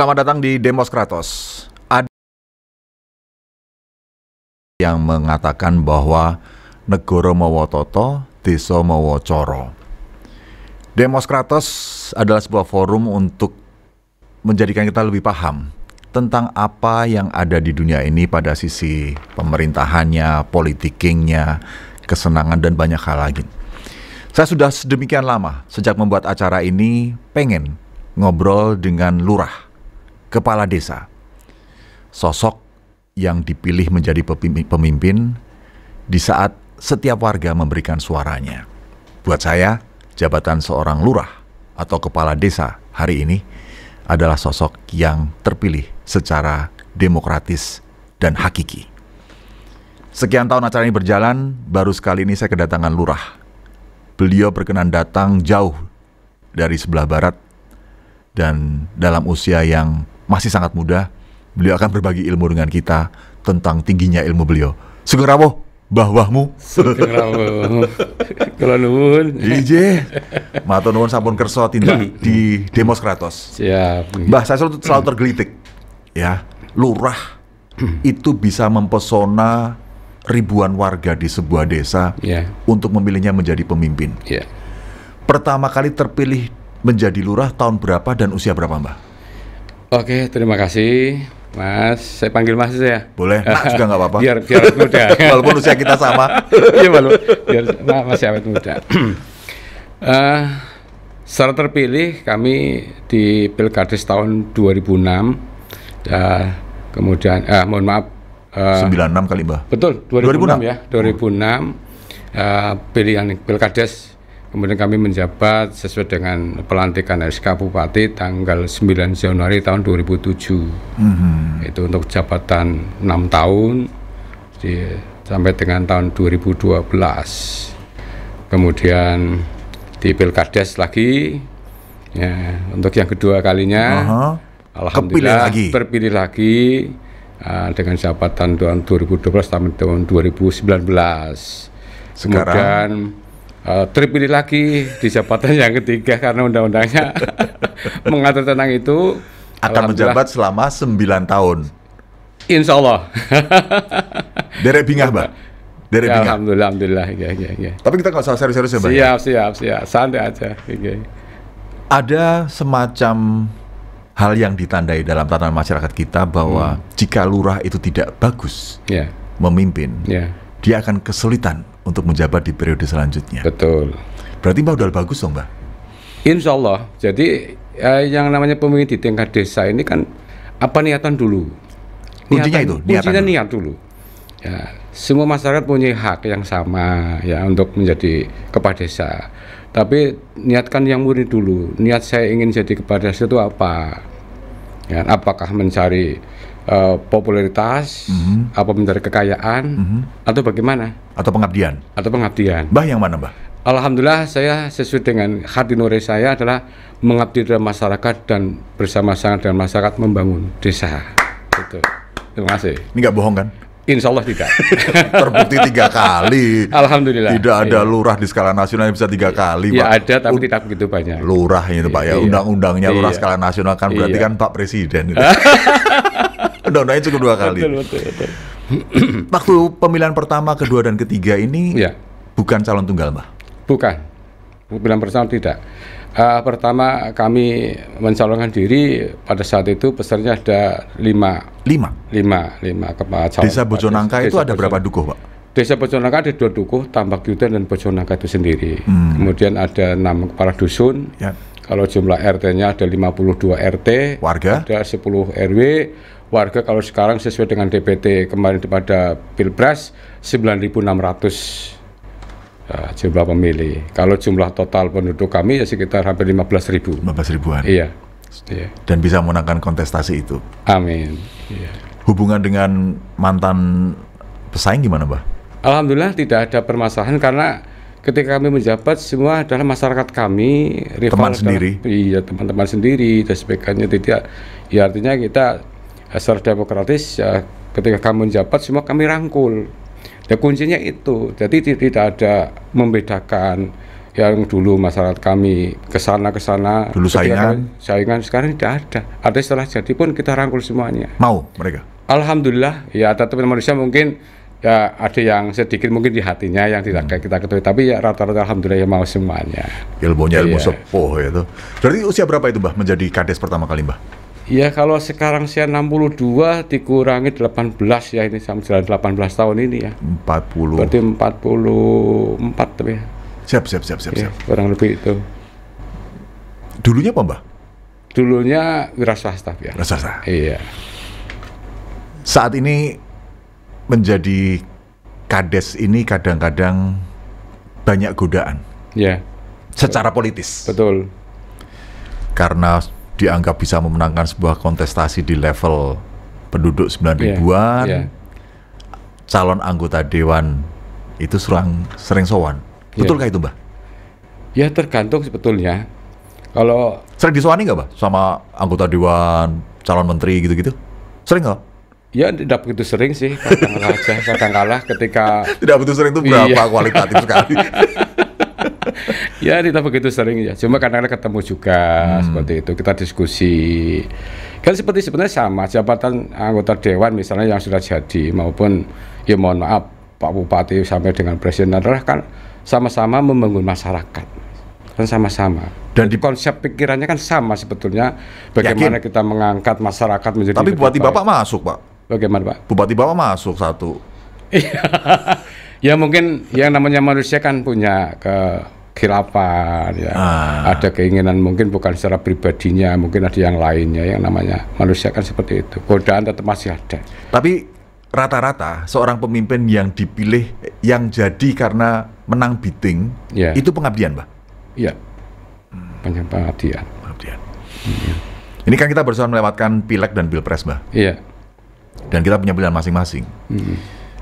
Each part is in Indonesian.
Selamat datang di Demos Kratos. Ada yang mengatakan bahwa negoro mawa toto, desa mawa. Demos Kratos adalah sebuah forum untuk menjadikan kita lebih paham tentang apa yang ada di dunia ini pada sisi pemerintahannya, politikingnya, kesenangan dan banyak hal lagi. Saya sudah sedemikian lama sejak membuat acara ini pengen ngobrol dengan lurah kepala desa, sosok yang dipilih menjadi pemimpin di saat setiap warga memberikan suaranya. Buat saya, jabatan seorang lurah atau kepala desa hari ini adalah sosok yang terpilih secara demokratis dan hakiki. Sekian tahun acara ini berjalan, baru sekali ini saya kedatangan lurah. Beliau berkenan datang jauh dari sebelah barat dan dalam usia yang masih sangat muda, beliau akan berbagi ilmu dengan kita tentang tingginya ilmu beliau. Sugeng rawuh bahwahmu. Sugeng rawuh. Kula nuwun. Ije. Matur nuwun sampun kersa tindak di Demos Kratos. Siap. Mbah, saya selalu, selalu tergelitik. Ya, lurah itu bisa mempesona ribuan warga di sebuah desa yeah. untuk memilihnya menjadi pemimpin. Yeah. Pertama kali terpilih menjadi lurah tahun berapa dan usia berapa, Mbah? Oke, terima kasih. Mas, saya panggil Mas ya. Boleh, Mas juga nggak apa-apa. Biar biar muda. Walaupun usia kita sama. Iya, malu. Biar nah, masih awet muda. uh, secara terpilih kami di Pilkades tahun 2006 uh, kemudian uh, mohon maaf uh, 96 kali, Mbak. Betul, 2006, 2006. ya. 2006 uh, pilihan Pilkades Kemudian kami menjabat sesuai dengan pelantikan SK Bupati tanggal 9 Januari tahun 2007. Mm-hmm. Itu untuk jabatan 6 tahun di, sampai dengan tahun 2012. Kemudian di Pilkades lagi ya untuk yang kedua kalinya uh-huh. alhamdulillah lagi. terpilih lagi uh, dengan jabatan tahun 2012 sampai tahun 2019. Sekarang Kemudian uh, terpilih lagi di jabatan yang ketiga karena undang-undangnya mengatur tentang itu akan menjabat selama 9 tahun. Insya Allah. Derek bingah, Mbak. Derek ya, bingah. Alhamdulillah, alhamdulillah. Ya, ya, ya. Tapi kita nggak usah serius-serius ya, Mbak. Ya? Siap, siap, siap. Santai aja. Ya. Ada semacam hal yang ditandai dalam tatanan masyarakat kita bahwa hmm. jika lurah itu tidak bagus ya. memimpin, ya. dia akan kesulitan untuk menjabat di periode selanjutnya. Betul. Berarti Mbak udah bagus dong Mbak? Insya Allah. Jadi eh, yang namanya pemimpin di tingkat desa ini kan apa niatan dulu. Kuncinya itu, niatan kuncinya dulu. niat dulu. Ya, semua masyarakat punya hak yang sama ya untuk menjadi kepala desa. Tapi niatkan yang murni dulu. Niat saya ingin jadi kepala desa itu apa? Ya, apakah mencari uh, popularitas, mm -hmm. apa mencari kekayaan, mm -hmm. atau bagaimana? Atau pengabdian? Atau pengabdian. Bah yang mana, Mbah? Alhamdulillah saya sesuai dengan hati nurani saya adalah mengabdi dalam masyarakat dan bersama-sama dengan masyarakat membangun desa. Itu. Terima kasih. Ini nggak bohong kan? Insya Allah tidak. Terbukti tiga kali. Alhamdulillah. Tidak ada iya. lurah di skala nasional yang bisa tiga kali, ya, Pak. ada, tapi U tidak begitu banyak. Lurah itu, Pak ya. Iya. Undang-undangnya lurah iya. skala nasional kan berarti iya. kan Pak Presiden. Undang-undangnya cukup dua kali. Betul, betul, betul. Waktu pemilihan pertama, kedua, dan ketiga ini ya. bukan calon tunggal, Mbak? Bukan. Pemilihan pertama tidak. Uh, pertama kami mencalonkan diri pada saat itu pesertanya ada lima. Lima? Lima, lima kepala calon. Desa Bojonangka itu ada berapa dukuh, Pak? Desa Bojonangka ada dua dukuh, Tambak Yudan dan Bojonangka itu sendiri. Hmm. Kemudian ada enam kepala dusun. Ya. Kalau jumlah RT-nya ada 52 RT. Warga? Ada 10 RW warga kalau sekarang sesuai dengan DPT kemarin pada Pilpres 9.600 uh, jumlah pemilih. Kalau jumlah total penduduk kami ya sekitar hampir 15.000. 15 ribuan. Iya. iya. Dan bisa memenangkan kontestasi itu. Amin. Iya. Hubungan dengan mantan pesaing gimana, Mbak? Alhamdulillah tidak ada permasalahan karena ketika kami menjabat semua adalah masyarakat kami rival teman sendiri iya teman-teman sendiri dan sebagainya tidak ya artinya kita secara demokratis ya ketika kami menjabat semua kami rangkul. Ya kuncinya itu. Jadi tidak ada membedakan yang dulu masyarakat kami ke sana ke sana dulu saingan? saingan sekarang tidak ada. Ada setelah jadi pun kita rangkul semuanya. Mau mereka? Alhamdulillah ya tetap manusia mungkin ya ada yang sedikit mungkin di hatinya yang tidak hmm. kita ketahui. Tapi ya rata-rata alhamdulillah ya mau semuanya. Ilmunya ilmu iya. sepuh itu. Berarti usia berapa itu mbah menjadi kades pertama kali mbah ya kalau sekarang saya 62 dikurangi 18 ya ini sama jalan 18 tahun ini ya 40 berarti 44 tapi ya siap siap siap siap, ya, siap. kurang lebih itu dulunya apa mbah dulunya wira swasta ya wira swasta iya saat ini menjadi kades ini kadang-kadang banyak godaan. Ya. Secara politis. Betul. Karena dianggap bisa memenangkan sebuah kontestasi di level penduduk 9 iya. ribuan. Yeah. Yeah. Calon anggota dewan itu sering sering sowan. Yeah. Betulkah itu, Mbak? Ya tergantung sebetulnya. Kalau sering disowani nggak, Mbak, sama anggota dewan, calon menteri gitu-gitu? Sering nggak? Ya tidak begitu sering sih, kadang kalah aja, kadang kalah ketika tidak begitu sering itu berapa iya. kualitatif sekali. ya tidak begitu sering ya, cuma kadang-kadang ketemu juga hmm. seperti itu kita diskusi. Kan seperti sebenarnya sama jabatan anggota dewan misalnya yang sudah jadi maupun ya mohon maaf Pak Bupati sampai dengan Presiden adalah kan sama-sama membangun masyarakat kan sama-sama. Dan di konsep pikirannya kan sama sebetulnya bagaimana Yakin? kita mengangkat masyarakat menjadi Tapi Bupati Bapak masuk, Pak. Bagaimana Pak? Bupati Bapak masuk satu. ya mungkin yang namanya manusia kan punya ke khilapan ya ah. ada keinginan mungkin bukan secara pribadinya mungkin ada yang lainnya yang namanya manusia kan seperti itu godaan tetap masih ada tapi rata-rata seorang pemimpin yang dipilih yang jadi karena menang bidding ya. itu pengabdian pak iya hmm. pengabdian pengabdian hmm. ini kan kita bersama melewatkan pileg dan pilpres mbak iya dan kita punya pilihan masing-masing. Hmm.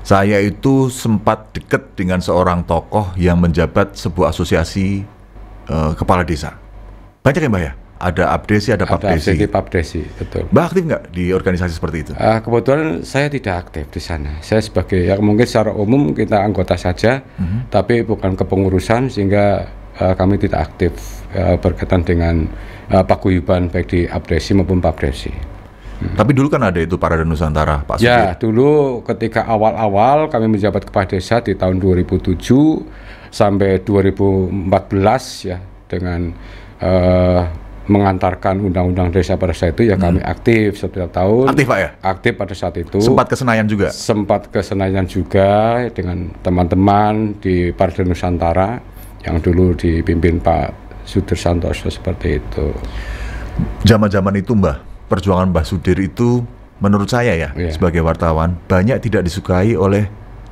Saya itu sempat dekat dengan seorang tokoh yang menjabat sebuah asosiasi uh, kepala desa. Banyak ya mbak ya? Ada abdesi, ada papdesi. Ada papdesi, betul. Mbak aktif nggak di organisasi seperti itu? Uh, kebetulan saya tidak aktif di sana. Saya sebagai, ya mungkin secara umum kita anggota saja, -hmm. tapi bukan kepengurusan sehingga uh, kami tidak aktif uh, berkaitan dengan uh, paguyuban baik di abdesi maupun papdesi. Hmm. Tapi dulu kan ada itu Parada Nusantara, Pak Ya, dulu ketika awal-awal kami menjabat kepala desa di tahun 2007 sampai 2014 ya dengan uh, mengantarkan undang-undang desa pada saat itu ya hmm. kami aktif setiap tahun. Aktif Pak ya? Aktif pada saat itu. Sempat ke Senayan juga? Sempat ke Senayan juga dengan teman-teman di Parada Nusantara yang dulu dipimpin Pak Sudir Santoso seperti itu. Zaman-zaman itu Mbah, perjuangan Mbah Sudir itu menurut saya ya yeah. sebagai wartawan banyak tidak disukai oleh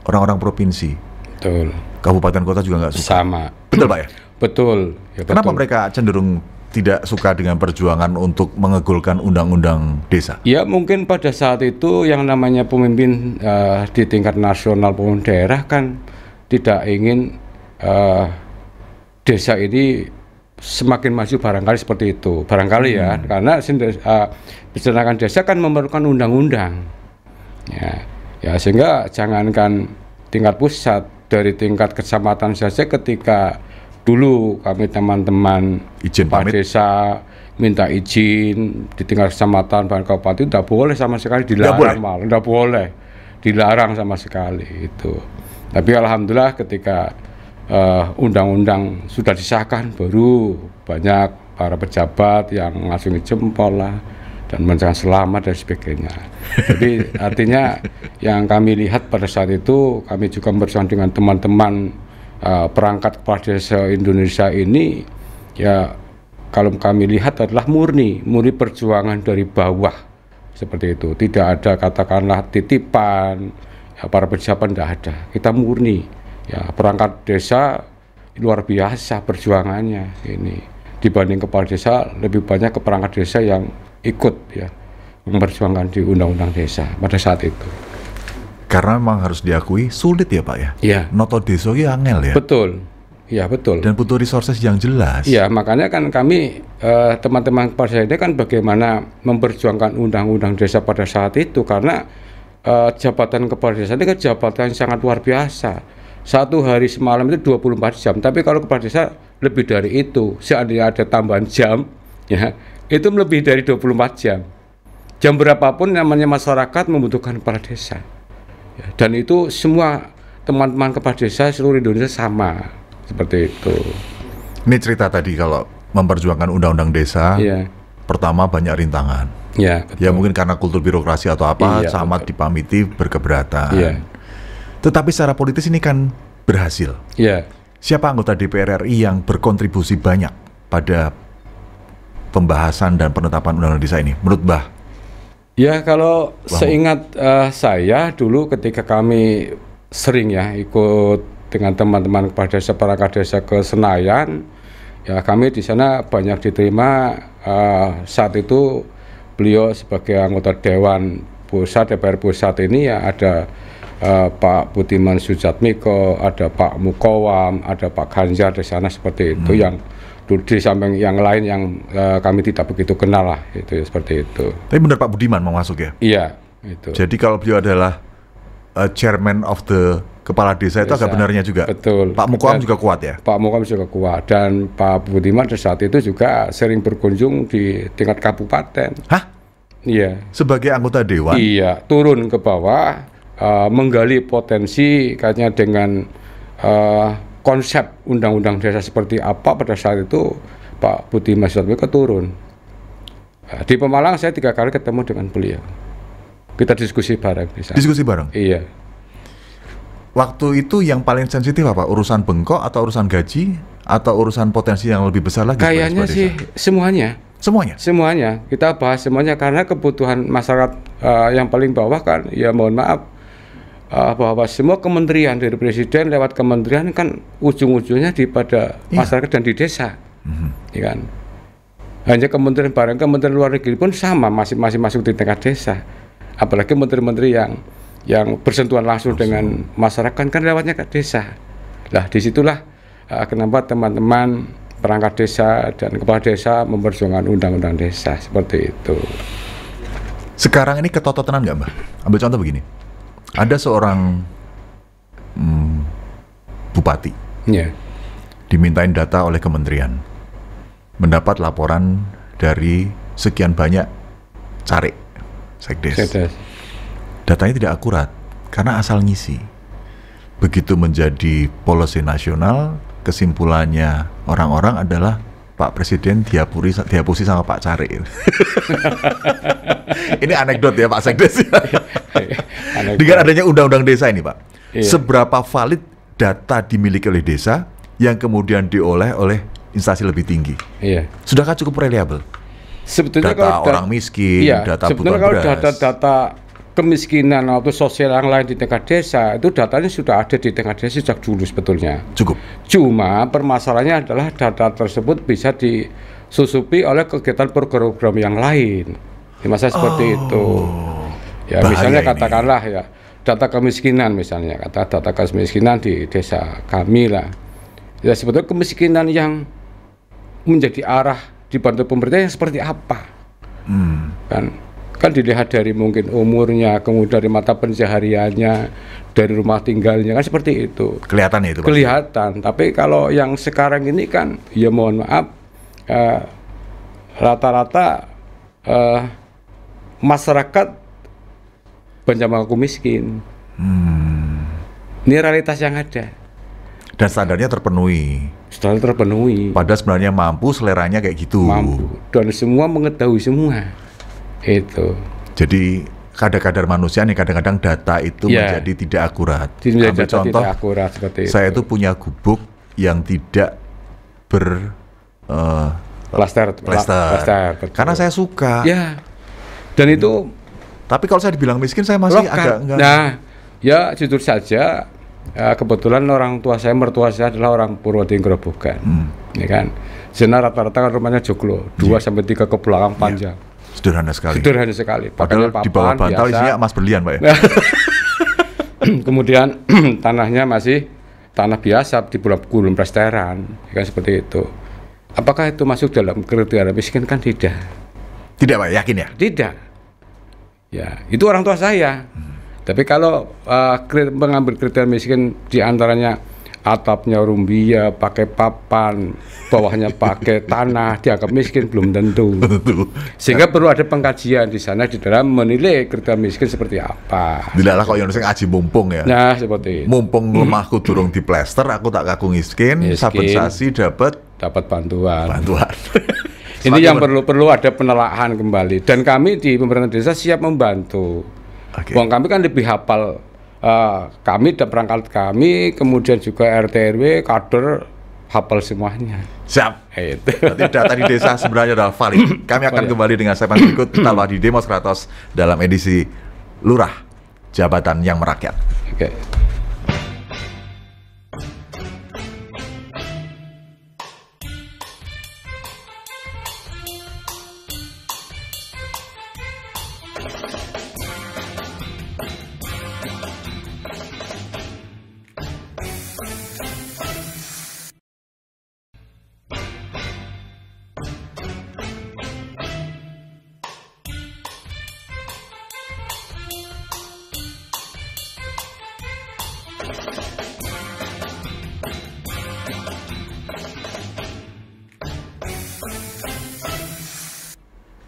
orang-orang provinsi. Betul. Kabupaten kota juga nggak suka. Sama. Betul Pak ya? Betul. Ya, Kenapa mereka cenderung tidak suka dengan perjuangan untuk mengegulkan undang-undang desa? Ya mungkin pada saat itu yang namanya pemimpin uh, di tingkat nasional maupun daerah kan tidak ingin uh, desa ini semakin maju barangkali seperti itu. Barangkali ya hmm. karena uh, desa kan memerlukan undang-undang. Ya ya sehingga jangankan tingkat pusat dari tingkat kecamatan saja ketika dulu kami teman-teman izin pamit. desa minta izin di tingkat kecamatan bahkan kabupaten tidak boleh sama sekali dilarang malah. Tidak boleh dilarang sama sekali itu. Tapi alhamdulillah ketika undang-undang uh, sudah disahkan baru banyak para pejabat yang langsung jempol lah dan mengucapkan selamat dan sebagainya. Jadi artinya yang kami lihat pada saat itu kami juga bersama dengan teman-teman uh, perangkat kepala desa Indonesia ini ya kalau kami lihat adalah murni murni perjuangan dari bawah seperti itu. Tidak ada katakanlah titipan ya, para pejabat tidak ada. Kita murni ya perangkat desa luar biasa perjuangannya ini dibanding kepala desa lebih banyak ke perangkat desa yang ikut ya memperjuangkan di undang-undang desa pada saat itu. Karena memang harus diakui sulit ya Pak ya. Iya. Noto desa ya angel ya. Betul. Ya betul. Dan butuh resources yang jelas. Iya makanya kan kami eh, teman-teman kepala desa ini kan bagaimana memperjuangkan undang-undang desa pada saat itu karena uh, jabatan kepala desa ini kan jabatan yang sangat luar biasa satu hari semalam itu 24 jam. Tapi kalau kepala desa lebih dari itu. Seandainya ada tambahan jam, ya itu lebih dari 24 jam. Jam berapapun namanya masyarakat membutuhkan kepala desa. Ya, dan itu semua teman-teman kepala desa seluruh Indonesia sama seperti itu. Ini cerita tadi kalau memperjuangkan undang-undang desa, ya. pertama banyak rintangan. Ya, betul. ya mungkin karena kultur birokrasi atau apa, iya, sama betul. dipamiti berkeberatan. Ya tetapi secara politis ini kan berhasil. Yeah. Siapa anggota DPR RI yang berkontribusi banyak pada pembahasan dan penetapan undang-undang desa ini? Menurut Bah? Ya kalau Bang. seingat uh, saya dulu ketika kami sering ya ikut dengan teman-teman kepada desa perangkat desa ke Senayan, ya kami di sana banyak diterima uh, saat itu beliau sebagai anggota Dewan Pusat DPR Pusat ini ya ada uh, Pak Budiman Sujatmiko, ada Pak Mukowam, ada Pak Ganjar di sana seperti itu hmm. yang di samping yang lain yang uh, kami tidak begitu kenal lah itu ya, seperti itu. Tapi benar Pak Budiman mau masuk ya? Iya itu. Jadi kalau beliau adalah uh, chairman of the kepala desa, desa itu agak benarnya juga. Betul. Pak Mukowam juga kuat ya? Pak Mukowam juga kuat dan Pak Budiman saat itu juga sering berkunjung di tingkat kabupaten. Hah? Iya. Sebagai anggota dewan? Iya, turun ke bawah uh, menggali potensi katanya dengan uh, konsep undang-undang desa seperti apa pada saat itu Pak Budi Masjid turun. Uh, di Pemalang saya tiga kali ketemu dengan beliau. Kita diskusi bareng. Diskusi bareng? Iya. Waktu itu yang paling sensitif apa? Urusan bengkok atau urusan gaji atau urusan potensi yang lebih besar lagi? Kayaknya sih semuanya. Semuanya? Semuanya. Kita bahas semuanya karena kebutuhan masyarakat uh, yang paling bawah kan, ya mohon maaf, uh, bahwa semua kementerian dari presiden lewat kementerian kan ujung-ujungnya di pada iya. masyarakat dan di desa, mm-hmm. ya kan. Hanya kementerian barang kementerian luar negeri pun sama masih masih masuk di tingkat desa. Apalagi menteri-menteri yang yang bersentuhan langsung Langsung. dengan masyarakat kan lewatnya ke desa. Lah di situlah uh, kenapa teman-teman perangkat desa dan kepala desa memperjuangkan undang-undang desa seperti itu. Sekarang ini ketototan nggak mbak? Ambil contoh begini ada seorang hmm, bupati yeah. dimintain data oleh kementerian, mendapat laporan dari sekian banyak cari sekdes. sekdes. Datanya tidak akurat karena asal ngisi. Begitu menjadi polisi nasional, kesimpulannya orang-orang adalah Pak Presiden diapuri diapusi sama Pak Cari. ini anekdot ya Pak Sekdes. Dengan adanya undang-undang desa ini Pak, iya. seberapa valid data dimiliki oleh desa yang kemudian dioleh oleh instansi lebih tinggi? Iya. Sudahkah cukup reliable? Sebetulnya data kalau orang miskin, iya, data sebetulnya kalau data-data kemiskinan atau sosial yang lain di tingkat desa itu datanya sudah ada di tingkat desa sejak dulu sebetulnya. Cukup. Cuma permasalahannya adalah data tersebut bisa disusupi oleh kegiatan program-program yang lain. Di masa seperti oh, itu. Ya misalnya ini. katakanlah ya data kemiskinan misalnya kata data kemiskinan di desa kami lah. Ya sebetulnya kemiskinan yang menjadi arah dibantu pemerintah yang seperti apa? Hmm. Kan kan dilihat dari mungkin umurnya, kemudian dari mata pencahariannya, dari rumah tinggalnya kan seperti itu. Kelihatan ya itu. Pasti. Kelihatan. Tapi kalau yang sekarang ini kan, ya mohon maaf, eh, rata-rata uh, uh, masyarakat banyak mengaku miskin. Hmm. Ini realitas yang ada. Dan standarnya terpenuhi. Standar terpenuhi. Padahal sebenarnya mampu seleranya kayak gitu. Mampu. Dan semua mengetahui semua itu. Jadi kadar-kadar manusia nih kadang-kadang data itu ya. menjadi tidak akurat. Ambil contoh, tidak akurat seperti saya itu. punya gubuk yang tidak ber uh, plaster, plaster. Karena saya suka. Ya. Dan itu. Tapi kalau saya dibilang miskin, saya masih lokan. agak enggak. Nah, ya jujur saja. Ya, kebetulan orang tua saya, mertua saya adalah orang Purwodinggo bukan, hmm. ya kan. Zena rata-rata kan rumahnya joglo, dua yeah. sampai tiga ke belakang iya. panjang. Yeah Sederhana sekali. Sederhana sekali. Padahal papan, di bawah bantal biasa. isinya emas berlian, Pak ya. Kemudian tanahnya masih tanah biasa di gulung presteran, ya kan seperti itu. Apakah itu masuk dalam kriteria miskin kan tidak? Tidak, Pak, yakin ya? Tidak. Ya, itu orang tua saya. Hmm. Tapi kalau uh, mengambil kriteria miskin di antaranya atapnya rumbia, pakai papan, bawahnya pakai tanah, dianggap miskin belum tentu. Sehingga perlu ada pengkajian di sana di dalam menilai kriteria miskin seperti apa. Tidak lah kok yang aji mumpung ya. Nah seperti itu. Mumpung lemahku durung di plester, aku tak kaku miskin, miskin saben sasi dapat dapat bantuan. Bantuan. Ini yang perlu perlu ada penelaahan kembali dan kami di pemerintah desa siap membantu. Okay. Uang kami kan lebih hafal uh, kami dan perangkat kami, kemudian juga RT RW, kader hafal semuanya. Siap. Itu. Berarti data di desa sebenarnya adalah valid. Kami akan oh, ya. kembali dengan segmen berikut tetaplah di Demos Kratos dalam edisi Lurah Jabatan yang Merakyat. Oke. Okay.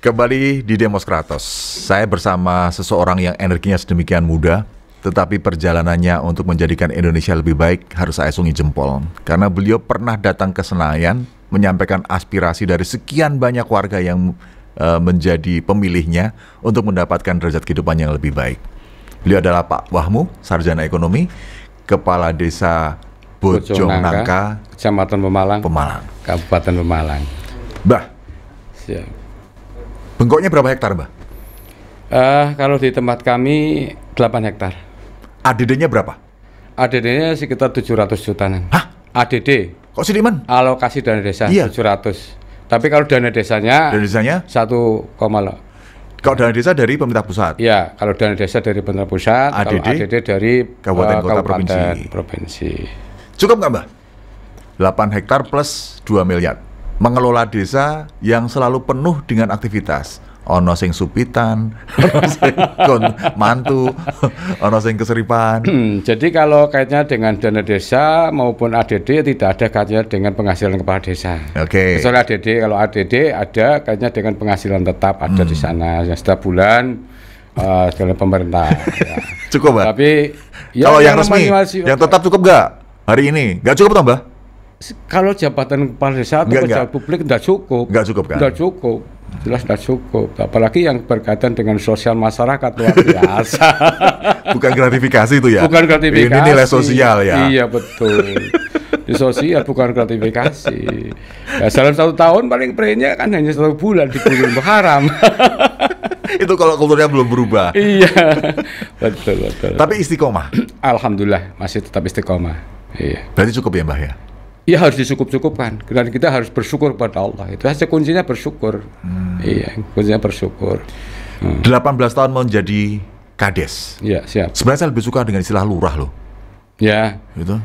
Kembali di Demos Kratos, saya bersama seseorang yang energinya sedemikian muda, tetapi perjalanannya untuk menjadikan Indonesia lebih baik harus saya sungi jempol. Karena beliau pernah datang ke Senayan, menyampaikan aspirasi dari sekian banyak warga yang uh, menjadi pemilihnya untuk mendapatkan derajat kehidupan yang lebih baik. Beliau adalah Pak Wahmu, Sarjana Ekonomi, Kepala Desa Bojong Nangka, Kecamatan Pemalang, Pemalang, Kabupaten Pemalang. Bah, Siap. Bengkoknya berapa hektar, Mbak? Uh, kalau di tempat kami 8 hektar. ADD-nya berapa? ADD-nya sekitar 700 jutaan. Hah? ADD. Kok sih, Man? Alokasi dana desa iya. 700. Tapi kalau dana desanya Dana desanya 1, kalau dana desa dari pemerintah pusat? Iya, kalau dana desa dari pemerintah pusat, ADD, kalau ADD dari kabupaten uh, kota provinsi. provinsi. Cukup nggak, Mbak? 8 hektar plus 2 miliar mengelola desa yang selalu penuh dengan aktivitas. Ono sing supitan, ono sing mantu, ono sing keseripan. Hmm, jadi kalau kaitnya dengan dana desa maupun ADD tidak ada kaitnya dengan penghasilan kepala desa. Oke. Okay. Kecuali ADD, kalau ADD ada kaitnya dengan penghasilan tetap ada hmm. di sana yang setiap bulan uh, dari pemerintah. ya. Cukup, Mbak. Tapi ya, kalau yang, yang resmi, yang tetap cukup nggak hari ini? Nggak cukup, Mbak? Kalau jabatan kepala desa atau pejabat publik tidak cukup. Nggak cukup kan? Tidak cukup. Jelas tidak cukup. Apalagi yang berkaitan dengan sosial masyarakat luar biasa. bukan gratifikasi itu ya? Bukan gratifikasi. Ini nilai sosial ya? Iya betul. Di sosial bukan gratifikasi. Ya, dalam satu tahun paling prenya kan hanya satu bulan di bulan haram. itu kalau kulturnya belum berubah. iya, betul betul. Tapi istiqomah. Alhamdulillah masih tetap istiqomah. Iya. Berarti cukup ya Mbah ya? Ya harus disukup-cukupkan dan kita harus bersyukur kepada Allah itu saja kuncinya bersyukur hmm. iya kuncinya bersyukur hmm. 18 tahun menjadi kades ya siap sebenarnya saya lebih suka dengan istilah lurah loh ya gitu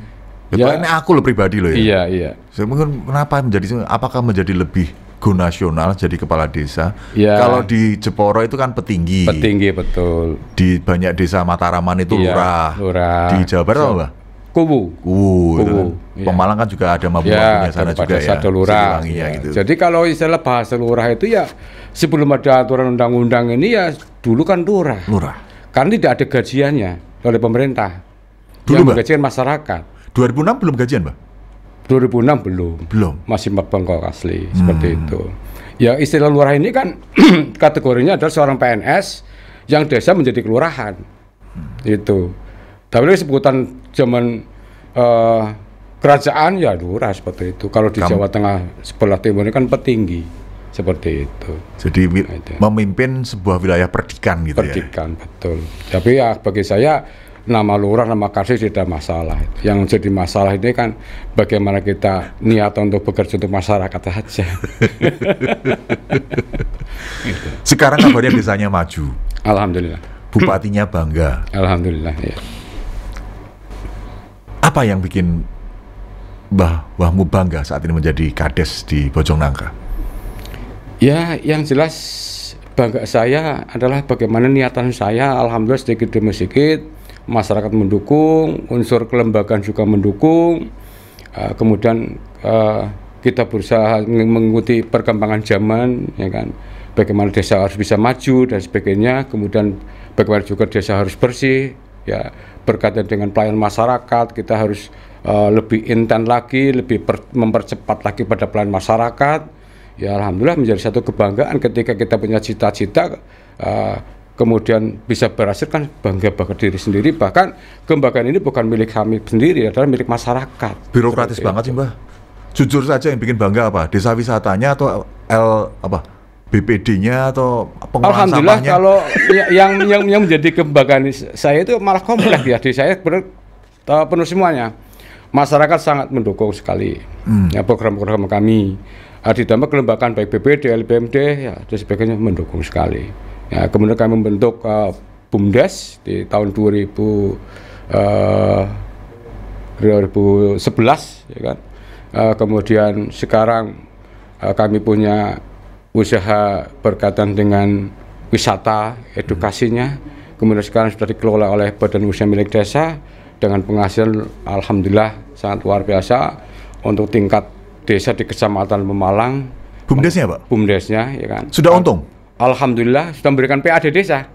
ya. ini aku loh pribadi loh ya iya iya saya mungkin kenapa menjadi apakah menjadi lebih go nasional jadi kepala desa. Ya. Kalau di Jeporo itu kan petinggi. Petinggi betul. Di banyak desa Mataraman itu ya, lurah. Lurah. Di Jawa Barat apa? Kubu. Kubu. Kubu. Kan. Ya. Pemalang kan juga ada mabu ya, sana juga ya. Lurah. Ya. Gitu. Jadi kalau istilah bahasa lurah itu ya sebelum ada aturan undang-undang ini ya dulu kan lurah. Lurah. Karena tidak ada gajiannya oleh pemerintah. Dulu, yang gajian masyarakat. 2006 belum gajian, Mbak? 2006 belum. Belum. Masih bengkok asli hmm. seperti itu. Ya istilah lurah ini kan kategorinya adalah seorang PNS yang desa menjadi kelurahan. Hmm. Itu. Tapi sebutan zaman uh, kerajaan ya lurah seperti itu. Kalau di Kamu, Jawa Tengah sebelah timur ini kan petinggi seperti itu. Jadi nah, itu. memimpin sebuah wilayah perdikan gitu perdikan, ya. betul. Tapi ya bagi saya nama lurah, nama kasih tidak masalah. Yang jadi masalah ini kan bagaimana kita niat untuk bekerja untuk masyarakat saja. Sekarang kabarnya desanya maju. Alhamdulillah. Bupatinya bangga. Alhamdulillah. Ya apa yang bikin Mbah Wahmu bangga saat ini menjadi kades di Bojong Nangka? Ya, yang jelas bangga saya adalah bagaimana niatan saya alhamdulillah sedikit demi sedikit masyarakat mendukung, unsur kelembagaan juga mendukung. Uh, kemudian uh, kita berusaha mengikuti perkembangan zaman ya kan bagaimana desa harus bisa maju dan sebagainya kemudian bagaimana juga desa harus bersih ya berkaitan dengan pelayanan masyarakat kita harus uh, lebih intens lagi lebih per, mempercepat lagi pada pelayanan masyarakat. Ya alhamdulillah menjadi satu kebanggaan ketika kita punya cita-cita uh, kemudian bisa berhasil kan bangga bangga diri sendiri. Bahkan kebanggaan ini bukan milik kami sendiri adalah milik masyarakat. Birokratis banget sih mbak jujur saja yang bikin bangga apa? Desa wisatanya atau L apa BPD-nya atau pengolahan Alhamdulillah sampahnya? kalau ya, yang yang yang menjadi kebanggaan saya itu malah kompleks ya di saya benar penuh semuanya masyarakat sangat mendukung sekali hmm. ya program-program kami uh, ditambah kelembagaan baik BPD, LPMD ya dan sebagainya mendukung sekali ya kemudian kami membentuk uh, BUMDes di tahun 2000 uh, 2011 ya kan uh, kemudian sekarang uh, kami punya usaha berkaitan dengan wisata edukasinya. Kemudian sekarang sudah dikelola oleh badan usaha milik desa dengan penghasilan alhamdulillah sangat luar biasa untuk tingkat desa di kecamatan Pemalang. Bumdesnya pak? Bumdesnya ya kan. Sudah untung? Alhamdulillah sudah memberikan PAD desa.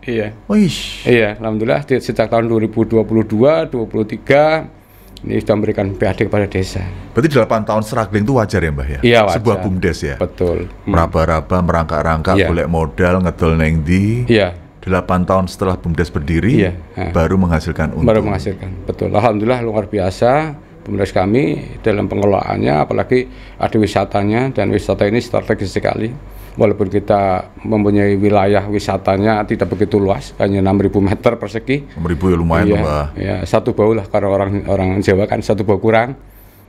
Iya. Wish. iya alhamdulillah sejak tahun 2022 23 ini sudah memberikan PAD kepada desa. Berarti 8 tahun struggling itu wajar ya Mbah ya? Iya wajar. Sebuah BUMDes ya? Betul. Hmm. Meraba-raba, merangkak-rangkak, iya. golek modal, ngedol neng di. Iya. 8 tahun setelah BUMDes berdiri, iya. baru menghasilkan untung. Baru menghasilkan, betul. Alhamdulillah luar biasa BUMDes kami dalam pengelolaannya, apalagi ada wisatanya, dan wisata ini strategis sekali walaupun kita mempunyai wilayah wisatanya tidak begitu luas, hanya 6.000 meter persegi. 6.000 ya lumayan iya, Mbak. Ya, satu bau lah karena orang orang Jawa kan satu bau kurang.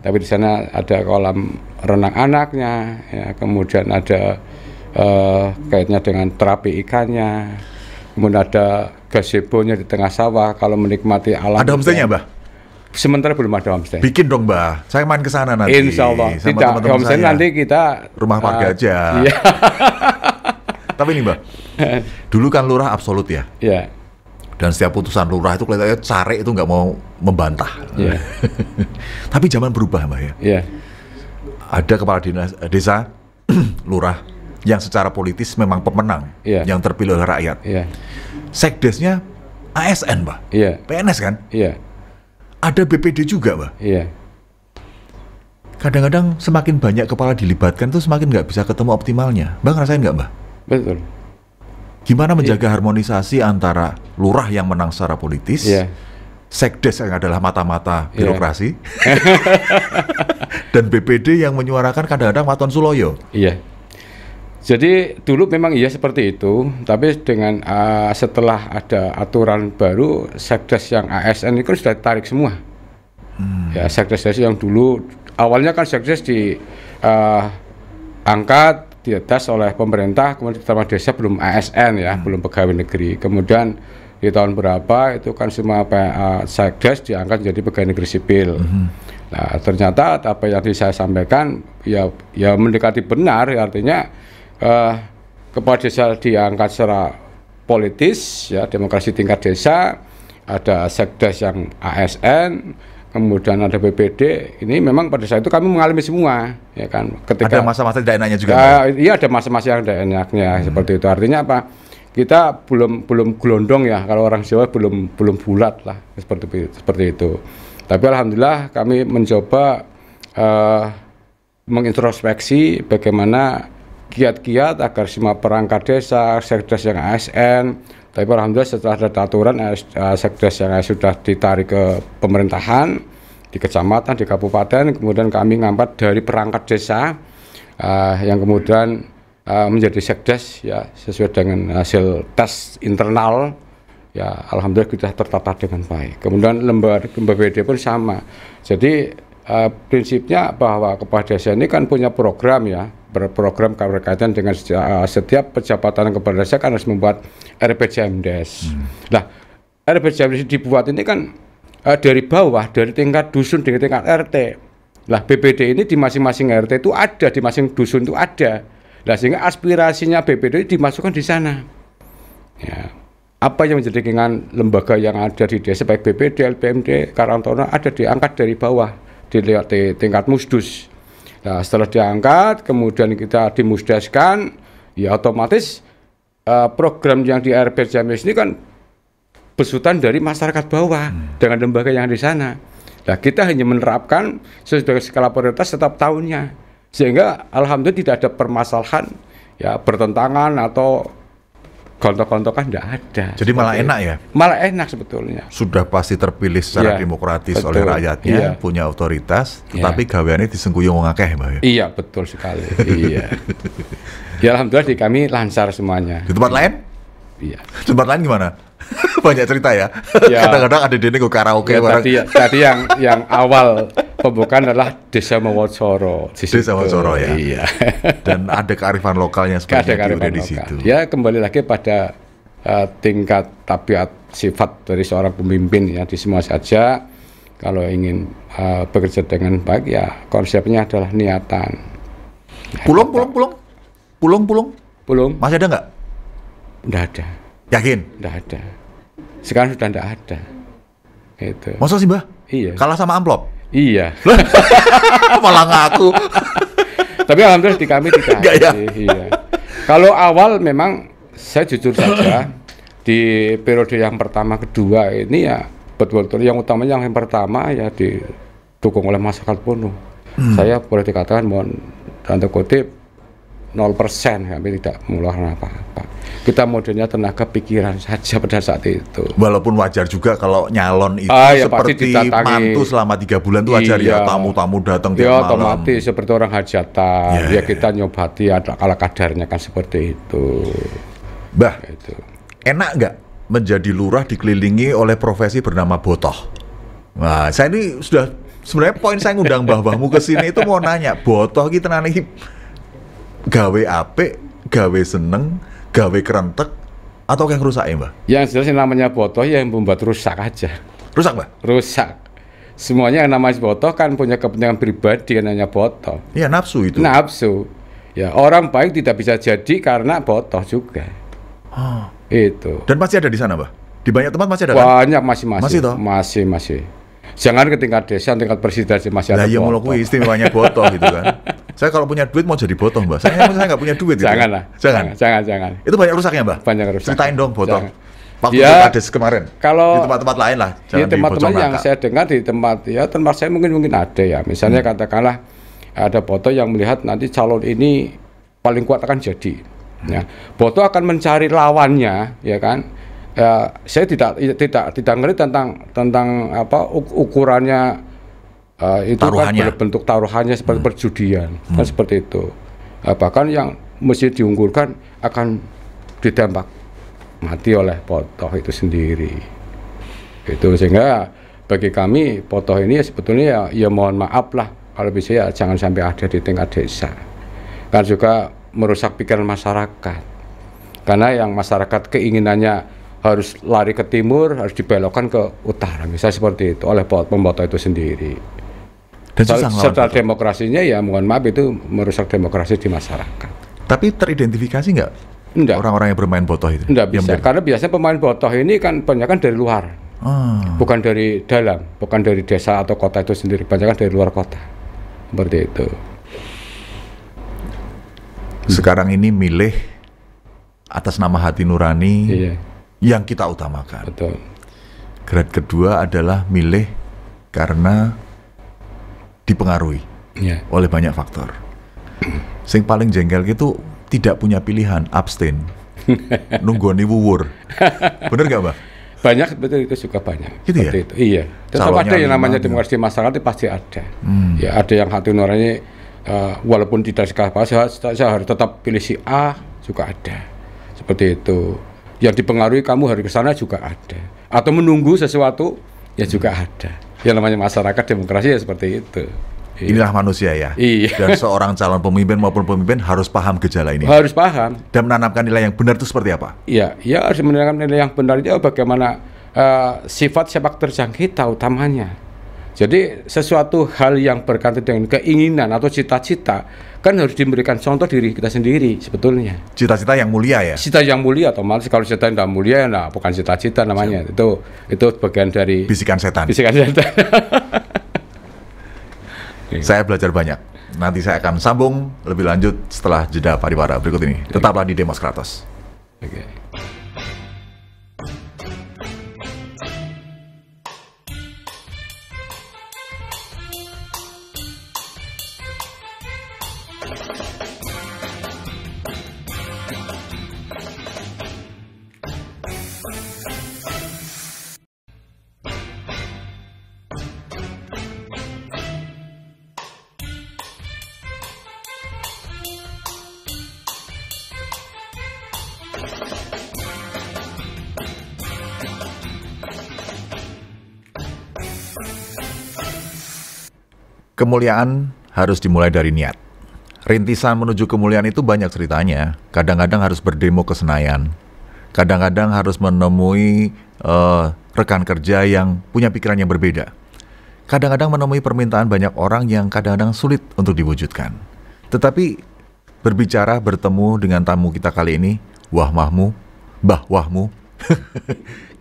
Tapi di sana ada kolam renang anaknya, ya, kemudian ada uh, kaitnya dengan terapi ikannya, kemudian ada gazebo-nya di tengah sawah kalau menikmati alam. Ada homestay-nya, Mbak? Sementara belum ada homestay. Bikin dong, Mbak. Saya main ke sana nanti. Insya Allah. Sama Tidak, teman -teman homestay saya. nanti kita rumah warga uh, aja. Iya. Tapi ini, Mbak. Dulu kan lurah absolut ya. Iya. Dan setiap putusan lurah itu kelihatannya cari itu nggak mau membantah. Iya. Tapi zaman berubah, Mbak ya. Iya. Ada kepala dinas eh, desa lurah yang secara politis memang pemenang, iya. yang terpilih oleh rakyat. Iya. Sekdesnya ASN, Mbak. Iya. PNS kan? Iya ada BPD juga, Mbak. Iya. Kadang-kadang semakin banyak kepala dilibatkan tuh semakin nggak bisa ketemu optimalnya. Mbak ngerasain nggak, Mbak? Betul. Gimana menjaga iya. harmonisasi antara lurah yang menang secara politis, iya. sekdes yang adalah mata-mata iya. birokrasi, iya. dan BPD yang menyuarakan kadang-kadang Waton Suloyo. Iya. Jadi dulu memang iya seperti itu, tapi dengan uh, setelah ada aturan baru, sekdes yang ASN itu sudah tarik semua. Hmm. Ya sekdes yang dulu awalnya kan sekdes di uh, angkat di atas oleh pemerintah, kemudian terima desa belum ASN ya, hmm. belum pegawai negeri. Kemudian di tahun berapa itu kan semua uh, sekdes diangkat menjadi pegawai negeri sipil. Hmm. Nah ternyata apa yang saya sampaikan ya ya mendekati benar, ya, artinya uh, kepala desa diangkat secara politis ya demokrasi tingkat desa ada sekdes yang ASN kemudian ada BPD ini memang pada saat itu kami mengalami semua ya kan? Ketika ada masa-masa tidak enaknya juga uh, iya ada masa-masa yang tidak enaknya hmm. seperti itu. Artinya apa? Kita belum belum gelondong ya kalau orang Jawa belum belum bulat lah seperti seperti itu. Tapi alhamdulillah kami mencoba uh, mengintrospeksi bagaimana kiat-kiat agar semua perangkat desa, sekdes yang ASN, tapi alhamdulillah setelah ada aturan uh, sekdes yang sudah ditarik ke pemerintahan di kecamatan, di kabupaten, kemudian kami ngangkat dari perangkat desa uh, yang kemudian uh, menjadi sekdes ya sesuai dengan hasil tes internal ya alhamdulillah kita tertata dengan baik. Kemudian lembaga lembaga pun sama. Jadi uh, prinsipnya bahwa kepala desa ini kan punya program ya berprogram berkaitan dengan uh, setiap pejabatan kepala desa kan harus membuat RPJMDes. Hmm. Nah, RPJMDes dibuat ini kan uh, dari bawah, dari tingkat dusun, dari tingkat RT. Lah, BPD ini di masing-masing RT itu ada, di masing dusun itu ada. Nah, sehingga aspirasinya BPD dimasukkan di sana. Ya. Apa yang menjadi keinginan lembaga yang ada di desa baik BPD, LPMD, Karangtaruna ada diangkat dari bawah di, di tingkat musdus. Nah, setelah diangkat, kemudian kita dimusdaskan, ya otomatis uh, program yang di RP Jamis ini kan besutan dari masyarakat bawah hmm. dengan lembaga yang di sana. Nah, kita hanya menerapkan sesuai skala prioritas setiap tahunnya. Sehingga alhamdulillah tidak ada permasalahan ya bertentangan atau gontok-gontokan tidak ada. Jadi malah enak ya? Malah enak sebetulnya. Sudah pasti terpilih secara ya, demokratis betul. oleh rakyatnya, ya. punya otoritas, iya. tetapi ya. gaweannya disengkuyung wong akeh, Mbak ya? Iya, betul sekali. iya. Ya alhamdulillah di kami lancar semuanya. Di tempat lain? Iya. Tempat lain gimana? Banyak cerita ya. ya. Kadang-kadang ada dene gue karaoke. Ya, tadi, tadi yang yang awal pembukaan adalah Desa Mawocoro. Di Desa Mawocoro ya. Iya. Dan ada kearifan lokalnya seperti ada kearifan di situ. Ya kembali lagi pada uh, tingkat tabiat sifat dari seorang pemimpin ya di semua saja. Kalau ingin uh, bekerja dengan baik ya konsepnya adalah niatan. Pulung, pulung, pulung, pulung, pulung, pulung. Masih ada nggak? Nggak ada. Yakin? Nggak ada. Sekarang sudah tidak ada. Itu. Masa sih, Mbah? Iya. Kalah sama amplop? Iya. Malah ngaku. Tapi alhamdulillah di kami tidak Enggak ya? Iya. Kalau awal memang saya jujur saja di periode yang pertama kedua ini ya betul-betul yang utamanya yang pertama ya didukung oleh masyarakat penuh. Hmm. Saya boleh dikatakan mohon tanda kutip 0% kami tidak mengeluarkan apa-apa. Kita modelnya tenaga pikiran saja pada saat itu. Walaupun wajar juga kalau nyalon itu ah, ya, seperti mantu selama tiga bulan itu wajar ya, iya. ya tamu-tamu datang tiap ya, malam. otomatis seperti orang hajatan. Yeah. Ya kita nyobati ada kala kadarnya kan seperti itu. Bah, itu. enak nggak menjadi lurah dikelilingi oleh profesi bernama botoh? Nah, saya ini sudah sebenarnya poin saya ngundang mbah-mbahmu ke sini itu mau nanya, botoh kita nanti gawe apik, gawe seneng, gawe kerentek, atau yang rusak ya mbak? Yang jelas yang namanya botoh ya yang membuat rusak aja. Rusak mbak? Rusak. Semuanya yang namanya botoh kan punya kepentingan pribadi yang namanya botoh. Iya nafsu itu. Nafsu. Ya orang baik tidak bisa jadi karena botoh juga. Oh. Itu. Dan masih ada di sana mbak? Di banyak tempat masih ada Banyak kan? masih masih. Masih toh? Masih masih. Jangan ke tingkat desa, tingkat presiden masih ada. Nah, iya mau istimewanya botoh gitu kan. Saya kalau punya duit mau jadi botoh mbak. Saya saya nggak punya duit. Jangan lah. Jangan. Jangan jangan. Itu banyak rusaknya mbak. Banyak rusak. Ceritain dong botoh. Jangan. Waktu ya, kades kemarin. Kalau di tempat-tempat lain lah. Di tempat-tempat yang saya dengar di tempat ya tempat saya mungkin mungkin ada ya. Misalnya hmm. katakanlah ada foto yang melihat nanti calon ini paling kuat akan jadi. Hmm. Ya, foto akan mencari lawannya, ya kan? Ya, saya tidak tidak tidak ngerti tentang tentang apa ukurannya uh, itu kan taruhannya. kan bentuk taruhannya seperti hmm. perjudian kan hmm. kan seperti itu uh, bahkan yang mesti diunggulkan akan ditembak mati oleh potoh itu sendiri itu sehingga bagi kami potoh ini ya sebetulnya ya, ya mohon maaf lah kalau bisa ya jangan sampai ada di tingkat desa kan juga merusak pikiran masyarakat karena yang masyarakat keinginannya harus lari ke timur harus dibelokkan ke utara misalnya seperti itu oleh pembotoh itu sendiri dan susah serta demokrasinya ya mohon maaf itu merusak demokrasi di masyarakat. Tapi teridentifikasi nggak Enggak. orang-orang yang bermain botoh itu? Enggak bisa, karena biasanya pemain botoh ini kan banyak kan dari luar, hmm. bukan dari dalam, bukan dari desa atau kota itu sendiri, banyak kan dari luar kota, seperti itu. Sekarang ini milih atas nama hati nurani iya. yang kita utamakan. Betul. Grade kedua adalah milih karena dipengaruhi yeah. oleh banyak faktor. Sing paling jengkel itu tidak punya pilihan, abstain. Nunggu nih wuwur. Bener gak, Mbak? Banyak betul itu suka banyak. Gitu ya? Itu. Iya. Tetap ada yang namanya demokrasi masyarakat itu pasti ada. Hmm. Ya ada yang hati nurani uh, walaupun tidak sekali saya, saya harus tetap pilih si A juga ada. Seperti itu. Yang dipengaruhi kamu harus ke sana juga ada. Atau menunggu sesuatu ya juga ada yang namanya masyarakat demokrasi ya seperti itu. Iya. Inilah manusia ya. Iya. Dan seorang calon pemimpin maupun pemimpin harus paham gejala ini. Harus paham. Dan menanamkan nilai yang benar itu seperti apa? Iya, ya harus menanamkan nilai yang benar itu bagaimana uh, sifat sepak terjang kita utamanya. Jadi sesuatu hal yang berkaitan dengan keinginan atau cita-cita kan harus diberikan contoh diri kita sendiri sebetulnya. Cita-cita yang mulia ya. Cita yang mulia atau malas kalau cita yang tidak mulia nah bukan cita-cita namanya. Siap. Itu itu bagian dari bisikan setan. Bisikan setan. saya belajar banyak. Nanti saya akan sambung lebih lanjut setelah jeda pariwara berikut ini. Tetaplah di Demos Kratos. Oke. Okay. Kemuliaan harus dimulai dari niat. Rintisan menuju kemuliaan itu banyak ceritanya. Kadang-kadang harus berdemo ke Senayan. Kadang-kadang harus menemui uh, rekan kerja yang punya pikiran yang berbeda. Kadang-kadang menemui permintaan banyak orang yang kadang-kadang sulit untuk diwujudkan. Tetapi berbicara bertemu dengan tamu kita kali ini, Wah Mahmu, Bah Wahmu,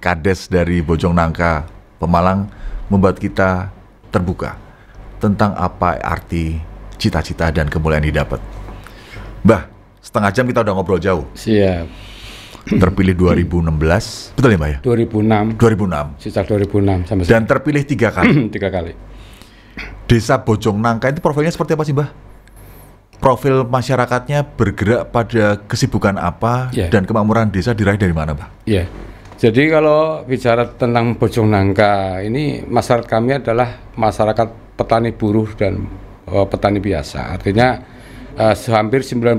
Kades dari Bojong Nangka, Pemalang, membuat kita terbuka tentang apa arti cita-cita dan kemuliaan didapat. Mbah, setengah jam kita udah ngobrol jauh. Siap. Terpilih 2016, betul ya Mbak ya? 2006. 2006. Sejak 2006 sampai Dan terpilih tiga kali. tiga kali. Desa Bojong Nangka itu profilnya seperti apa sih Mbah? Profil masyarakatnya bergerak pada kesibukan apa yeah. dan kemakmuran desa diraih dari mana Mbah? Iya. Yeah. Jadi kalau bicara tentang Bojong Nangka ini masyarakat kami adalah masyarakat petani buruh dan uh, petani biasa. Artinya uh, hampir 99%